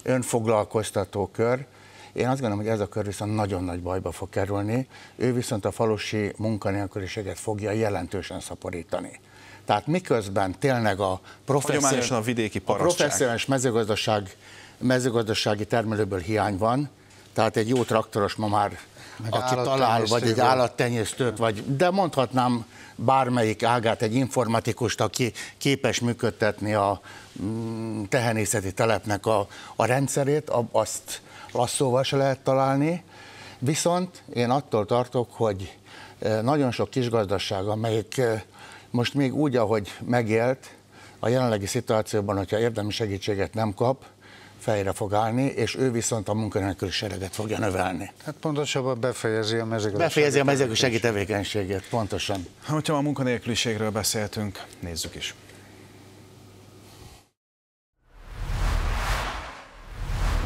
önfoglalkoztató kör, én azt gondolom, hogy ez a kör viszont nagyon nagy bajba fog kerülni, ő viszont a falusi munkanélküliséget fogja jelentősen szaporítani. Tehát miközben tényleg a, professzionális, a, vidéki a professzionális mezőgazdaság, mezőgazdasági termelőből hiány van, tehát egy jó traktoros ma már, Meg aki talál, vagy egy állattenyésztőt, vagy, de mondhatnám bármelyik ágát, egy informatikust, aki képes működtetni a mm, tehenészeti telepnek a, a rendszerét, azt lasszóval se lehet találni. Viszont én attól tartok, hogy eh, nagyon sok kisgazdaság, amelyik eh, most még úgy, ahogy megélt, a jelenlegi szituációban, hogyha érdemi segítséget nem kap, fejre fog állni, és ő viszont a munkanélküli sereget fogja növelni. Hát pontosabban befejezi a mezőgazdasági Befejezi a mezőgazdasági tevékenységét, pontosan. Ha a munkanélküliségről beszéltünk, nézzük is.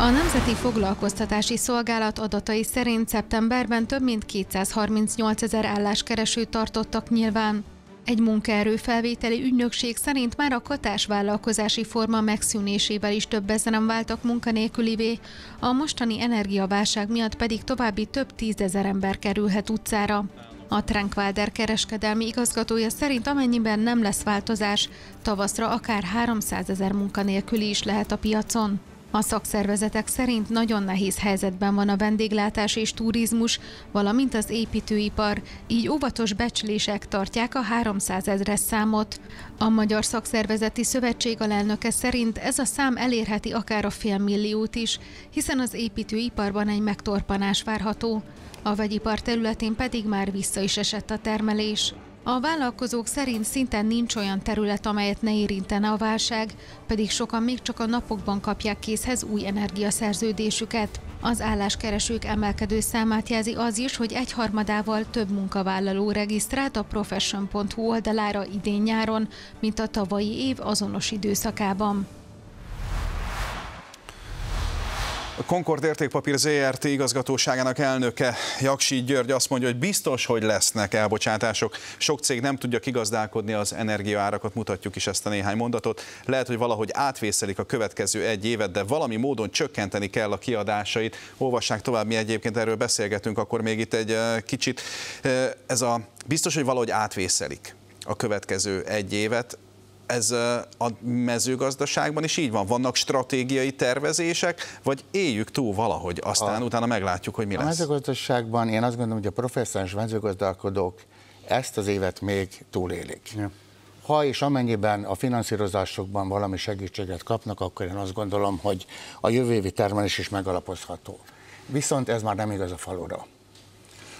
A Nemzeti Foglalkoztatási Szolgálat adatai szerint szeptemberben több mint 238 ezer álláskeresőt tartottak nyilván. Egy munkaerőfelvételi ügynökség szerint már a katásvállalkozási forma megszűnésével is több ezeren váltak munkanélkülivé, a mostani energiaválság miatt pedig további több tízezer ember kerülhet utcára. A Trankwalder kereskedelmi igazgatója szerint amennyiben nem lesz változás, tavaszra akár 300 ezer munkanélküli is lehet a piacon. A szakszervezetek szerint nagyon nehéz helyzetben van a vendéglátás és turizmus, valamint az építőipar, így óvatos becslések tartják a 300 ezres számot. A Magyar Szakszervezeti Szövetség alelnöke szerint ez a szám elérheti akár a fél milliót is, hiszen az építőiparban egy megtorpanás várható. A vegyipar területén pedig már vissza is esett a termelés. A vállalkozók szerint szinte nincs olyan terület, amelyet ne érintene a válság, pedig sokan még csak a napokban kapják készhez új energiaszerződésüket. Az álláskeresők emelkedő számát jelzi az is, hogy egyharmadával több munkavállaló regisztrált a profession.hu oldalára idén-nyáron, mint a tavalyi év azonos időszakában. A Concord Értékpapír ZRT igazgatóságának elnöke Jaksi György azt mondja, hogy biztos, hogy lesznek elbocsátások. Sok cég nem tudja kigazdálkodni az energiaárakat, mutatjuk is ezt a néhány mondatot. Lehet, hogy valahogy átvészelik a következő egy évet, de valami módon csökkenteni kell a kiadásait. Olvassák tovább, mi egyébként erről beszélgetünk, akkor még itt egy eh, kicsit. Eh, ez a biztos, hogy valahogy átvészelik a következő egy évet ez a mezőgazdaságban is így van? Vannak stratégiai tervezések, vagy éljük túl valahogy, aztán a, utána meglátjuk, hogy mi lesz? A mezőgazdaságban én azt gondolom, hogy a professzionális mezőgazdálkodók ezt az évet még túlélik. Ja. Ha és amennyiben a finanszírozásokban valami segítséget kapnak, akkor én azt gondolom, hogy a jövő évi termelés is megalapozható. Viszont ez már nem igaz a falura.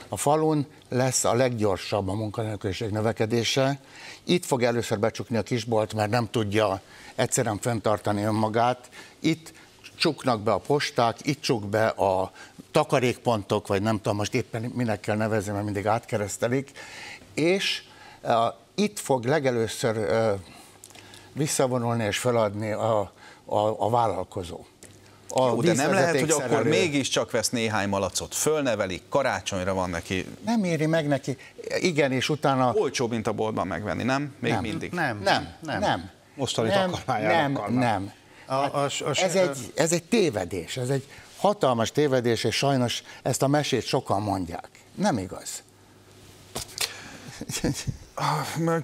A falun lesz a leggyorsabb a munkanélküliség növekedése. Itt fog először becsukni a kisbolt, mert nem tudja egyszerűen fenntartani önmagát. Itt csuknak be a posták, itt csuk be a takarékpontok, vagy nem tudom most éppen minek kell nevezni, mert mindig átkeresztelik, és uh, itt fog legelőször uh, visszavonulni és feladni a, a, a vállalkozó a Jó, de nem lehet, hogy szerelő. akkor mégiscsak vesz néhány malacot, fölnevelik, karácsonyra van neki. Nem éri meg neki. Igen, és utána... Olcsóbb, mint a boltban megvenni, nem? Még nem. mindig. Nem, nem, nem. nem. Mostani nem, nem, nem. A, a, a, ez, egy, ez egy tévedés, ez egy hatalmas tévedés, és sajnos ezt a mesét sokan mondják. Nem igaz.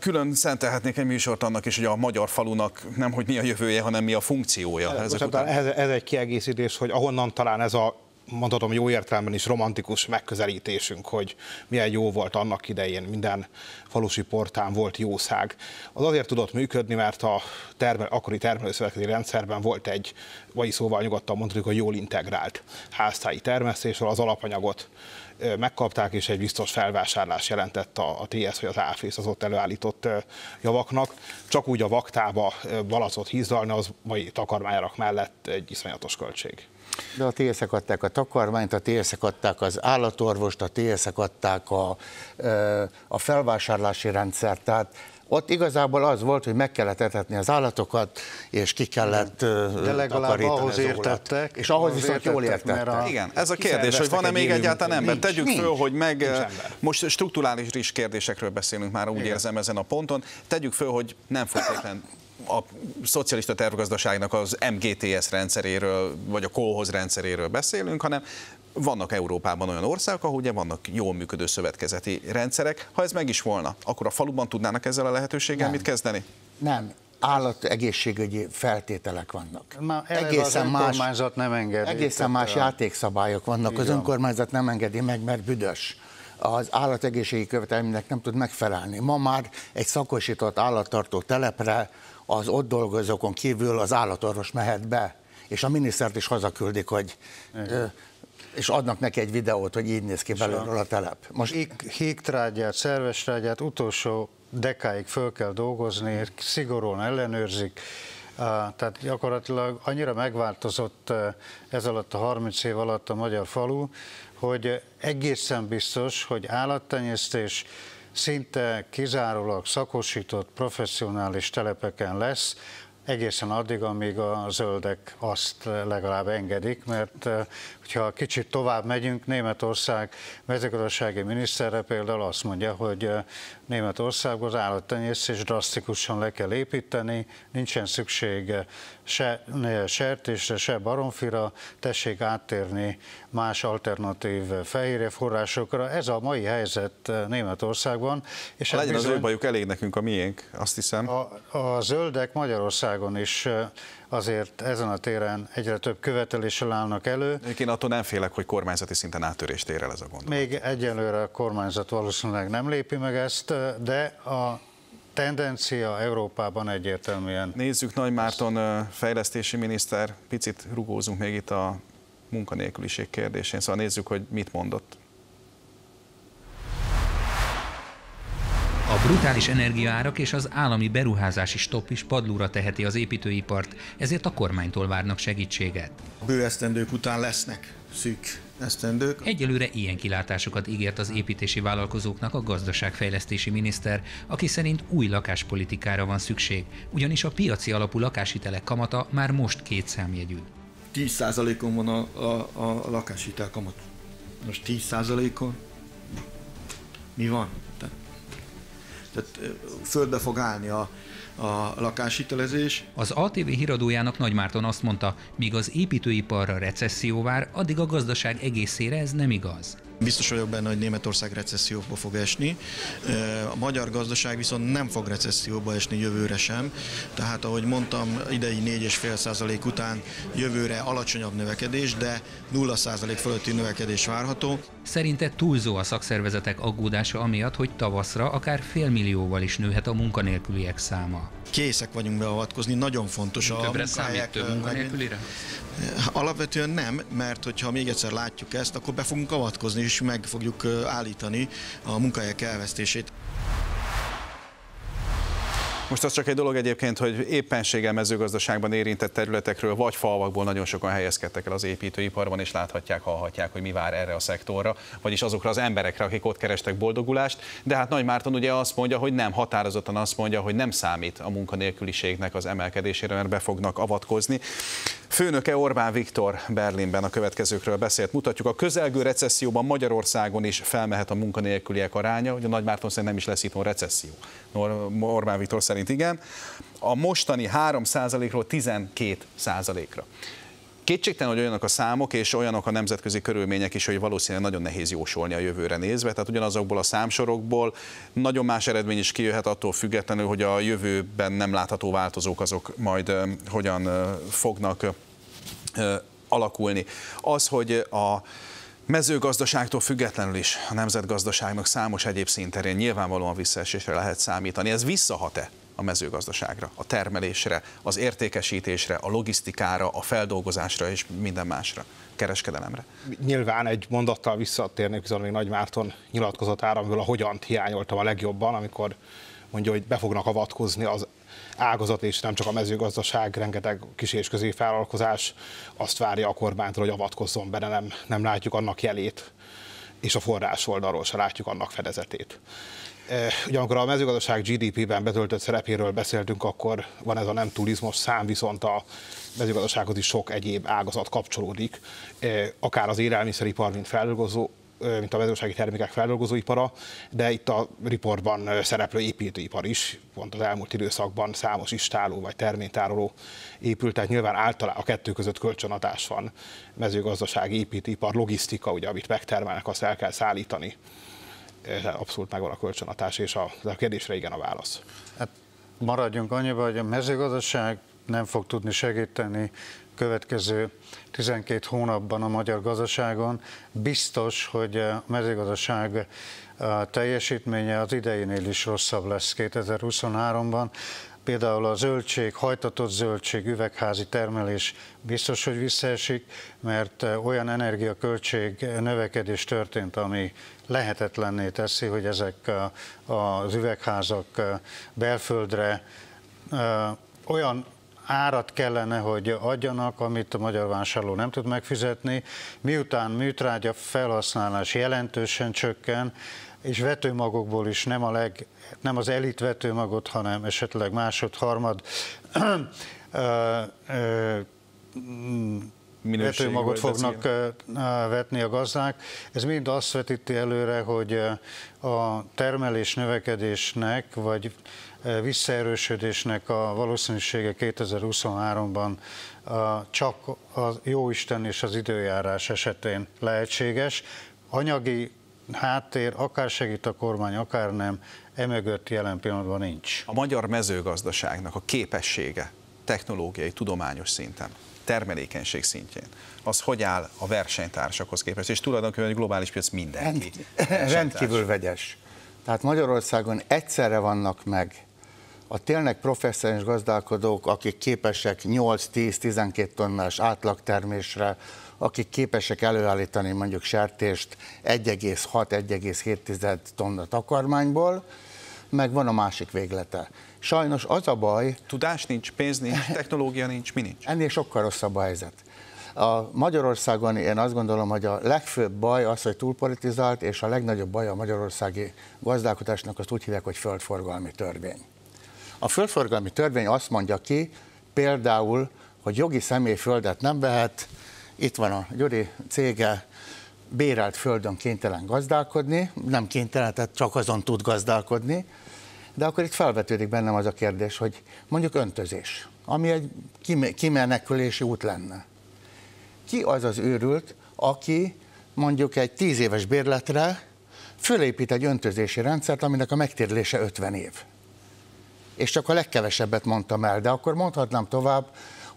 Külön szentelhetnék egy műsort annak is, hogy a magyar falunak nem hogy mi a jövője, hanem mi a funkciója. Ez, ez, ez egy kiegészítés, hogy ahonnan talán ez a mondhatom jó értelemben is romantikus megközelítésünk, hogy milyen jó volt annak idején, minden falusi portán volt jószág. Az azért tudott működni, mert a termel, akkori termelőszövetkezeti rendszerben volt egy, vagy szóval nyugodtan mondhatjuk, hogy jól integrált háztáji termesztésről az alapanyagot megkapták, és egy biztos felvásárlás jelentett a, a TS vagy az áfész az ott előállított javaknak. Csak úgy a vaktába balacot hízdalni, az mai takarmányarak mellett egy iszonyatos költség. De a TSZ-ek adták a takarmányt, a TSZ-ek adták az állatorvost, a TSZ-ek adták a, a felvásárlási rendszert, tehát ott igazából az volt, hogy meg kellett etetni az állatokat, és ki kellett De legalább ahhoz értettek. És ahhoz viszont jól értettek. A... Igen, ez a kérdés, hogy van-e még egyáltalán ember? Nincs, Tegyük nincs, föl, hogy meg most strukturális kérdésekről beszélünk már, úgy Igen. érzem ezen a ponton. Tegyük föl, hogy nem feltétlenül a szocialista tervgazdaságnak az MGTS rendszeréről, vagy a kolhoz rendszeréről beszélünk, hanem vannak Európában olyan országok, ahol ugye vannak jól működő szövetkezeti rendszerek. Ha ez meg is volna, akkor a faluban tudnának ezzel a lehetőséggel nem. mit kezdeni? Nem, állategészségügyi feltételek vannak. Már egészen az más, nem engedi. Egészen más a... játékszabályok vannak. Igen. Az önkormányzat nem engedi meg, mert büdös az állategészségi követelménynek nem tud megfelelni. Ma már egy szakosított állattartó telepre az ott dolgozókon kívül az állatorvos mehet be, és a minisztert is hazaküldik, hogy Igen és adnak neki egy videót, hogy így néz ki belőle a telep. Most hígtrágyát, szerves trágyát utolsó dekáig föl kell dolgozni, szigorúan ellenőrzik, tehát gyakorlatilag annyira megváltozott ez alatt a 30 év alatt a magyar falu, hogy egészen biztos, hogy állattenyésztés szinte kizárólag szakosított professzionális telepeken lesz, egészen addig, amíg a zöldek azt legalább engedik, mert hogyha kicsit tovább megyünk, Németország mezőgazdasági miniszterre például azt mondja, hogy Németországban az állattenyésztés drasztikusan le kell építeni, nincsen szükség se sertésre, se baromfira, tessék áttérni más alternatív fehérje forrásokra. Ez a mai helyzet Németországban. És legyen bizony, az ő bajuk, elég nekünk a miénk, azt hiszem. A, a zöldek Magyarországon is azért ezen a téren egyre több követeléssel állnak elő. Én attól nem félek, hogy kormányzati szinten áttörést ér el ez a gond. Még egyelőre a kormányzat valószínűleg nem lépi meg ezt, de a tendencia Európában egyértelműen. Nézzük Nagy Márton fejlesztési miniszter, picit rugózunk még itt a munkanélküliség kérdésén, szóval nézzük, hogy mit mondott. A brutális energiaárak és az állami beruházási stopp is padlóra teheti az építőipart, ezért a kormánytól várnak segítséget. Bő esztendők után lesznek szűk esztendők. Egyelőre ilyen kilátásokat ígért az építési vállalkozóknak a gazdaságfejlesztési miniszter, aki szerint új lakáspolitikára van szükség, ugyanis a piaci alapú lakáshitelek kamata már most két számjegyű. 10%-on van a, a, a lakáshitel kamat. Most 10%-on mi van? Tehát, földbe fog állni a, a lakáshitelezés. Az ATV híradójának Nagymárton azt mondta, míg az építőiparra recesszió vár, addig a gazdaság egészére ez nem igaz. Biztos vagyok benne, hogy Németország recesszióba fog esni. A magyar gazdaság viszont nem fog recesszióba esni jövőre sem. Tehát, ahogy mondtam, idei 4,5% után jövőre alacsonyabb növekedés, de 0% fölötti növekedés várható. Szerinte túlzó a szakszervezetek aggódása amiatt, hogy tavaszra akár félmillióval is nőhet a munkanélküliek száma. Készek vagyunk beavatkozni, nagyon fontos a Többre számít több munkanélkülire? Alapvetően nem, mert hogyha még egyszer látjuk ezt, akkor be fogunk avatkozni, és meg fogjuk állítani a munkahelyek elvesztését. Most az csak egy dolog egyébként, hogy éppenséggel mezőgazdaságban érintett területekről vagy falvakból nagyon sokan helyezkedtek el az építőiparban, és láthatják, hallhatják, hogy mi vár erre a szektorra, vagyis azokra az emberekre, akik ott kerestek boldogulást. De hát Nagy Márton ugye azt mondja, hogy nem, határozottan azt mondja, hogy nem számít a munkanélküliségnek az emelkedésére, mert be fognak avatkozni. Főnöke Orbán Viktor Berlinben a következőkről beszélt. Mutatjuk, a közelgő recesszióban Magyarországon is felmehet a munkanélküliek aránya, hogy a Nagy Márton szerint nem is lesz itthon recesszió. Orbán Viktor szerint igen. A mostani 3%-ról 12%-ra. Kétségtelen, hogy olyanok a számok és olyanok a nemzetközi körülmények is, hogy valószínűleg nagyon nehéz jósolni a jövőre nézve. Tehát ugyanazokból a számsorokból nagyon más eredmény is kijöhet attól függetlenül, hogy a jövőben nem látható változók azok majd hogyan fognak alakulni. Az, hogy a mezőgazdaságtól függetlenül is a nemzetgazdaságnak számos egyéb szinterén nyilvánvalóan visszaesésre lehet számítani. Ez visszahat-e a mezőgazdaságra, a termelésre, az értékesítésre, a logisztikára, a feldolgozásra és minden másra, kereskedelemre. Nyilván egy mondattal visszatérnék, viszont még Nagy Márton nyilatkozatára, amiből a hogyan hiányoltam a legjobban, amikor mondja, hogy be fognak avatkozni az ágazat, és nem csak a mezőgazdaság, rengeteg kis és középvállalkozás azt várja a kormánytól, hogy avatkozzon be, de nem, nem látjuk annak jelét, és a forrás oldalról se látjuk annak fedezetét. Ugye amikor a mezőgazdaság GDP-ben betöltött szerepéről beszéltünk, akkor van ez a nem túlizmos szám, viszont a mezőgazdasághoz is sok egyéb ágazat kapcsolódik, akár az élelmiszeripar, mint feldolgozó, mint a mezőgazdasági termékek feldolgozóipara, de itt a riportban szereplő építőipar is, pont az elmúlt időszakban számos istáló vagy terménytároló épült, tehát nyilván általában a kettő között kölcsönadás van. Mezőgazdasági építőipar, logisztika, ugye, amit megtermelnek, azt el kell szállítani. Abszolút megvan a kölcsönhatás, és a, a kérdésre igen a válasz. Hát maradjunk annyiba, hogy a mezőgazdaság nem fog tudni segíteni következő 12 hónapban a magyar gazdaságon. Biztos, hogy a mezőgazdaság teljesítménye az idejénél is rosszabb lesz 2023-ban. Például a zöldség, hajtatott zöldség, üvegházi termelés biztos, hogy visszaesik, mert olyan energiaköltség növekedés történt, ami lehetetlenné teszi, hogy ezek az üvegházak belföldre olyan árat kellene, hogy adjanak, amit a magyar vásárló nem tud megfizetni, miután műtrágya felhasználás jelentősen csökken, és vetőmagokból is nem, a leg, nem az elit vetőmagot, hanem esetleg másod, harmad <clears throat> vetőmagot fognak vetni a gazdák. Ez mind azt vetíti előre, hogy a termelés növekedésnek, vagy visszaerősödésnek a valószínűsége 2023-ban csak a jóisten és az időjárás esetén lehetséges. Anyagi háttér, akár segít a kormány, akár nem, emögött jelen pillanatban nincs. A magyar mezőgazdaságnak a képessége technológiai, tudományos szinten, termelékenység szintjén, az hogy áll a versenytársakhoz képest, és tulajdonképpen egy globális piac mindenki. Rend, <laughs> rendkívül vegyes. Tehát Magyarországon egyszerre vannak meg a tényleg professzionális gazdálkodók, akik képesek 8-10-12 tonnás átlagtermésre, akik képesek előállítani mondjuk sertést 1,6-1,7 tonna takarmányból, meg van a másik véglete. Sajnos az a baj... Tudás nincs, pénz nincs, <laughs> technológia nincs, mi nincs? Ennél sokkal rosszabb a helyzet. A Magyarországon én azt gondolom, hogy a legfőbb baj az, hogy túlpolitizált, és a legnagyobb baj a magyarországi gazdálkodásnak azt úgy hívják, hogy földforgalmi törvény. A földforgalmi törvény azt mondja ki, például, hogy jogi személy földet nem vehet, itt van a Gyuri cége, bérelt földön kénytelen gazdálkodni, nem kénytelen, tehát csak azon tud gazdálkodni, de akkor itt felvetődik bennem az a kérdés, hogy mondjuk öntözés, ami egy kimenekülési út lenne. Ki az az őrült, aki mondjuk egy tíz éves bérletre fölépít egy öntözési rendszert, aminek a megtérülése 50 év és csak a legkevesebbet mondtam el, de akkor mondhatnám tovább,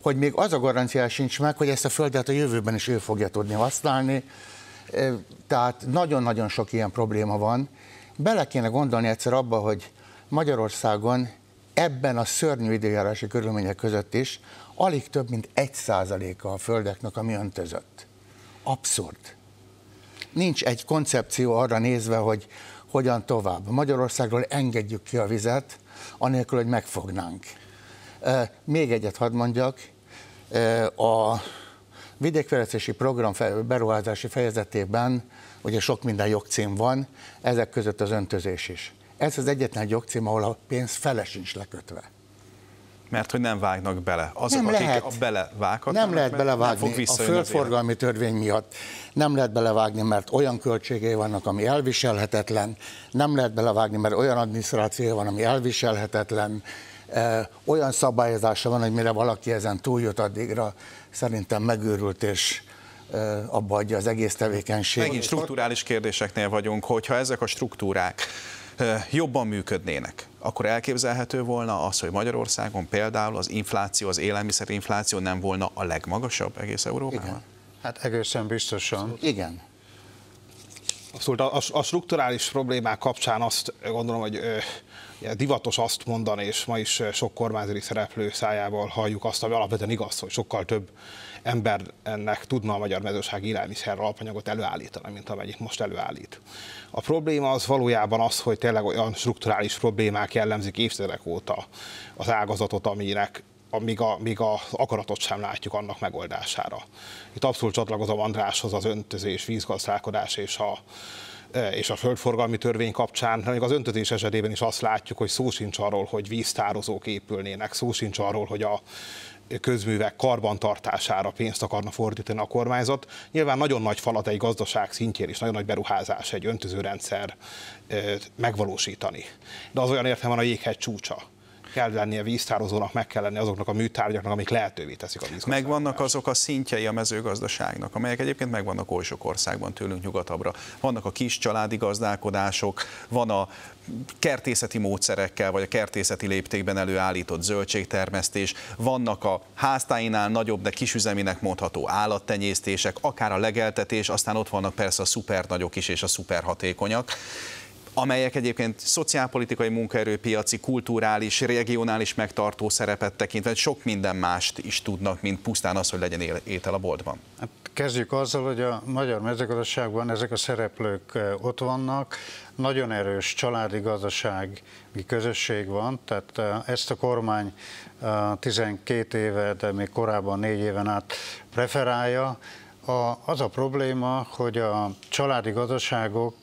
hogy még az a garancia sincs meg, hogy ezt a földet a jövőben is ő fogja tudni használni. Tehát nagyon-nagyon sok ilyen probléma van. Bele kéne gondolni egyszer abba, hogy Magyarországon ebben a szörnyű időjárási körülmények között is alig több mint egy százaléka a földeknek, ami öntözött. Abszurd. Nincs egy koncepció arra nézve, hogy hogyan tovább. Magyarországról engedjük ki a vizet, anélkül, hogy megfognánk. Még egyet hadd mondjak, a vidékfejlesztési program beruházási fejezetében ugye sok minden jogcím van, ezek között az öntözés is. Ez az egyetlen jogcím, ahol a pénz fele sincs lekötve. Mert hogy nem vágnak bele. Azok, nem akik lehet. a belevághatnak, nem lehet belevágni nem a földforgalmi törvény miatt. Nem lehet belevágni, mert olyan költségei vannak, ami elviselhetetlen. Nem lehet belevágni, mert olyan adminisztrációja van, ami elviselhetetlen. Olyan szabályozása van, hogy mire valaki ezen túljut addigra, szerintem megőrült és abba adja az egész tevékenység. Megint strukturális kérdéseknél vagyunk, hogyha ezek a struktúrák jobban működnének, akkor elképzelhető volna az, hogy Magyarországon például az infláció, az élelmiszerinfláció nem volna a legmagasabb egész Európában? Igen. Hát egészen biztosan. Igen. Abszolút a, a strukturális problémák kapcsán azt gondolom, hogy divatos azt mondani, és ma is sok kormányzati szereplő szájából halljuk azt, ami alapvetően igaz, hogy sokkal több embernek tudna a magyar mezőság élelmiszer alapanyagot előállítani, mint amennyit most előállít. A probléma az valójában az, hogy tényleg olyan strukturális problémák jellemzik évtizedek óta az ágazatot, aminek amíg, a, míg az akaratot sem látjuk annak megoldására. Itt abszolút csatlakozom Andráshoz az öntözés, vízgazdálkodás és a, és a földforgalmi törvény kapcsán, még az öntözés esetében is azt látjuk, hogy szó sincs arról, hogy víztározók épülnének, szó sincs arról, hogy a közművek karbantartására pénzt akarna fordítani a kormányzat. Nyilván nagyon nagy falat egy gazdaság szintjén is, nagyon nagy beruházás egy öntözőrendszer e, megvalósítani. De az olyan értelme van a jéghegy csúcsa kell lennie víztározónak, meg kell lenni azoknak a műtárgyaknak, amik lehetővé teszik a vízgazdálkodást. Megvannak azok a szintjei a mezőgazdaságnak, amelyek egyébként megvannak oly sok országban tőlünk nyugatabbra. Vannak a kis családi gazdálkodások, van a kertészeti módszerekkel, vagy a kertészeti léptékben előállított zöldségtermesztés, vannak a háztáinál nagyobb, de kisüzeminek mondható állattenyésztések, akár a legeltetés, aztán ott vannak persze a szuper nagyok is és a szuper hatékonyak amelyek egyébként szociálpolitikai munkaerőpiaci, kulturális, regionális megtartó szerepet tekintve sok minden mást is tudnak, mint pusztán az, hogy legyen étel a boltban. Hát kezdjük azzal, hogy a magyar mezőgazdaságban ezek a szereplők ott vannak, nagyon erős családi gazdasági közösség van, tehát ezt a kormány 12 éve, de még korábban 4 éven át preferálja, a, az a probléma, hogy a családi gazdaságok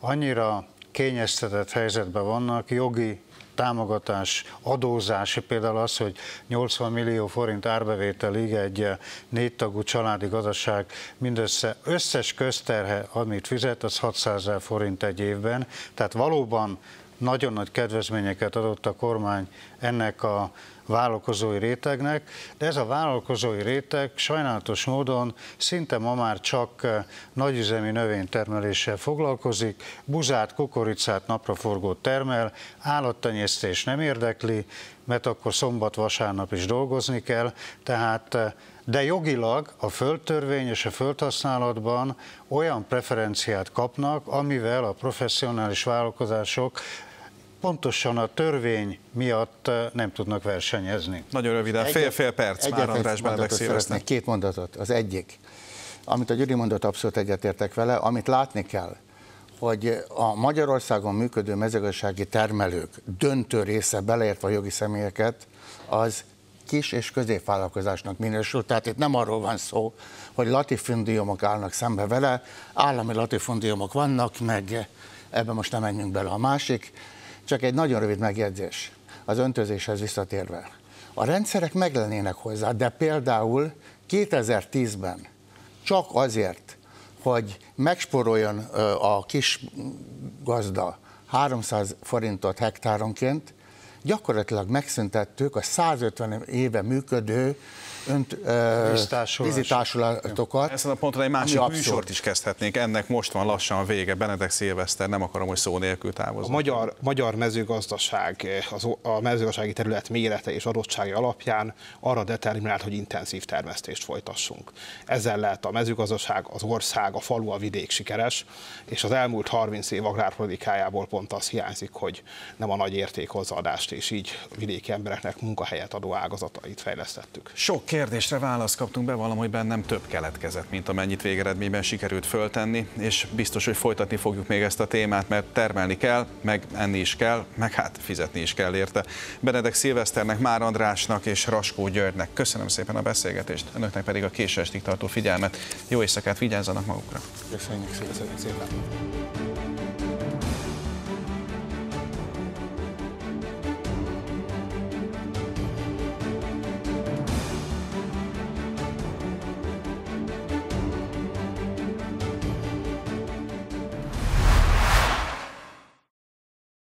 annyira kényeztetett helyzetben vannak, jogi támogatás, adózás, például az, hogy 80 millió forint árbevételig egy négy tagú családi gazdaság mindössze összes közterhe, amit fizet, az 600 ezer forint egy évben. Tehát valóban nagyon nagy kedvezményeket adott a kormány ennek a vállalkozói rétegnek, de ez a vállalkozói réteg sajnálatos módon szinte ma már csak eh, nagyüzemi növénytermeléssel foglalkozik, buzát, kukoricát, napraforgót termel, állattenyésztés nem érdekli, mert akkor szombat-vasárnap is dolgozni kell, tehát eh, de jogilag a földtörvény és a földhasználatban olyan preferenciát kapnak, amivel a professzionális vállalkozások pontosan a törvény miatt eh, nem tudnak versenyezni. Nagyon röviden, fél-fél perc már András Benedek Két mondatot. Az egyik, amit a Gyuri mondott, abszolút egyetértek vele, amit látni kell, hogy a Magyarországon működő mezőgazdasági termelők döntő része, beleértve a jogi személyeket, az kis és középvállalkozásnak minősül. Tehát itt nem arról van szó, hogy latifundiumok állnak szembe vele, állami latifundiumok vannak, meg ebbe most nem menjünk bele. A másik, csak egy nagyon rövid megjegyzés az öntözéshez visszatérve. A rendszerek meglennének hozzá, de például 2010-ben csak azért, hogy megsporoljon a kis gazda 300 forintot hektáronként, gyakorlatilag megszüntettük a 150 éve működő önt, vízitársulatokat. Ezen a ponton egy másik műsort is kezdhetnénk, ennek most van lassan a vége. Benedek Szilveszter, nem akarom, hogy szó nélkül távozni. A magyar, magyar mezőgazdaság, az, a mezőgazdasági terület mérete és adottsági alapján arra determinált, hogy intenzív termesztést folytassunk. Ezzel lehet a mezőgazdaság, az ország, a falu, a vidék sikeres, és az elmúlt 30 év agrárpolitikájából pont az hiányzik, hogy nem a nagy értékhozaadást és így vidéki embereknek munkahelyet adó ágazatait fejlesztettük. Sok kérdésre választ kaptunk be, valahogy bennem több keletkezett, mint amennyit végeredményben sikerült föltenni, és biztos, hogy folytatni fogjuk még ezt a témát, mert termelni kell, meg enni is kell, meg hát fizetni is kell érte. Benedek Szilveszternek, Már Andrásnak és Raskó Györgynek köszönöm szépen a beszélgetést, önöknek pedig a késő estig tartó figyelmet. Jó éjszakát, vigyázzanak magukra! Köszönjük szépen!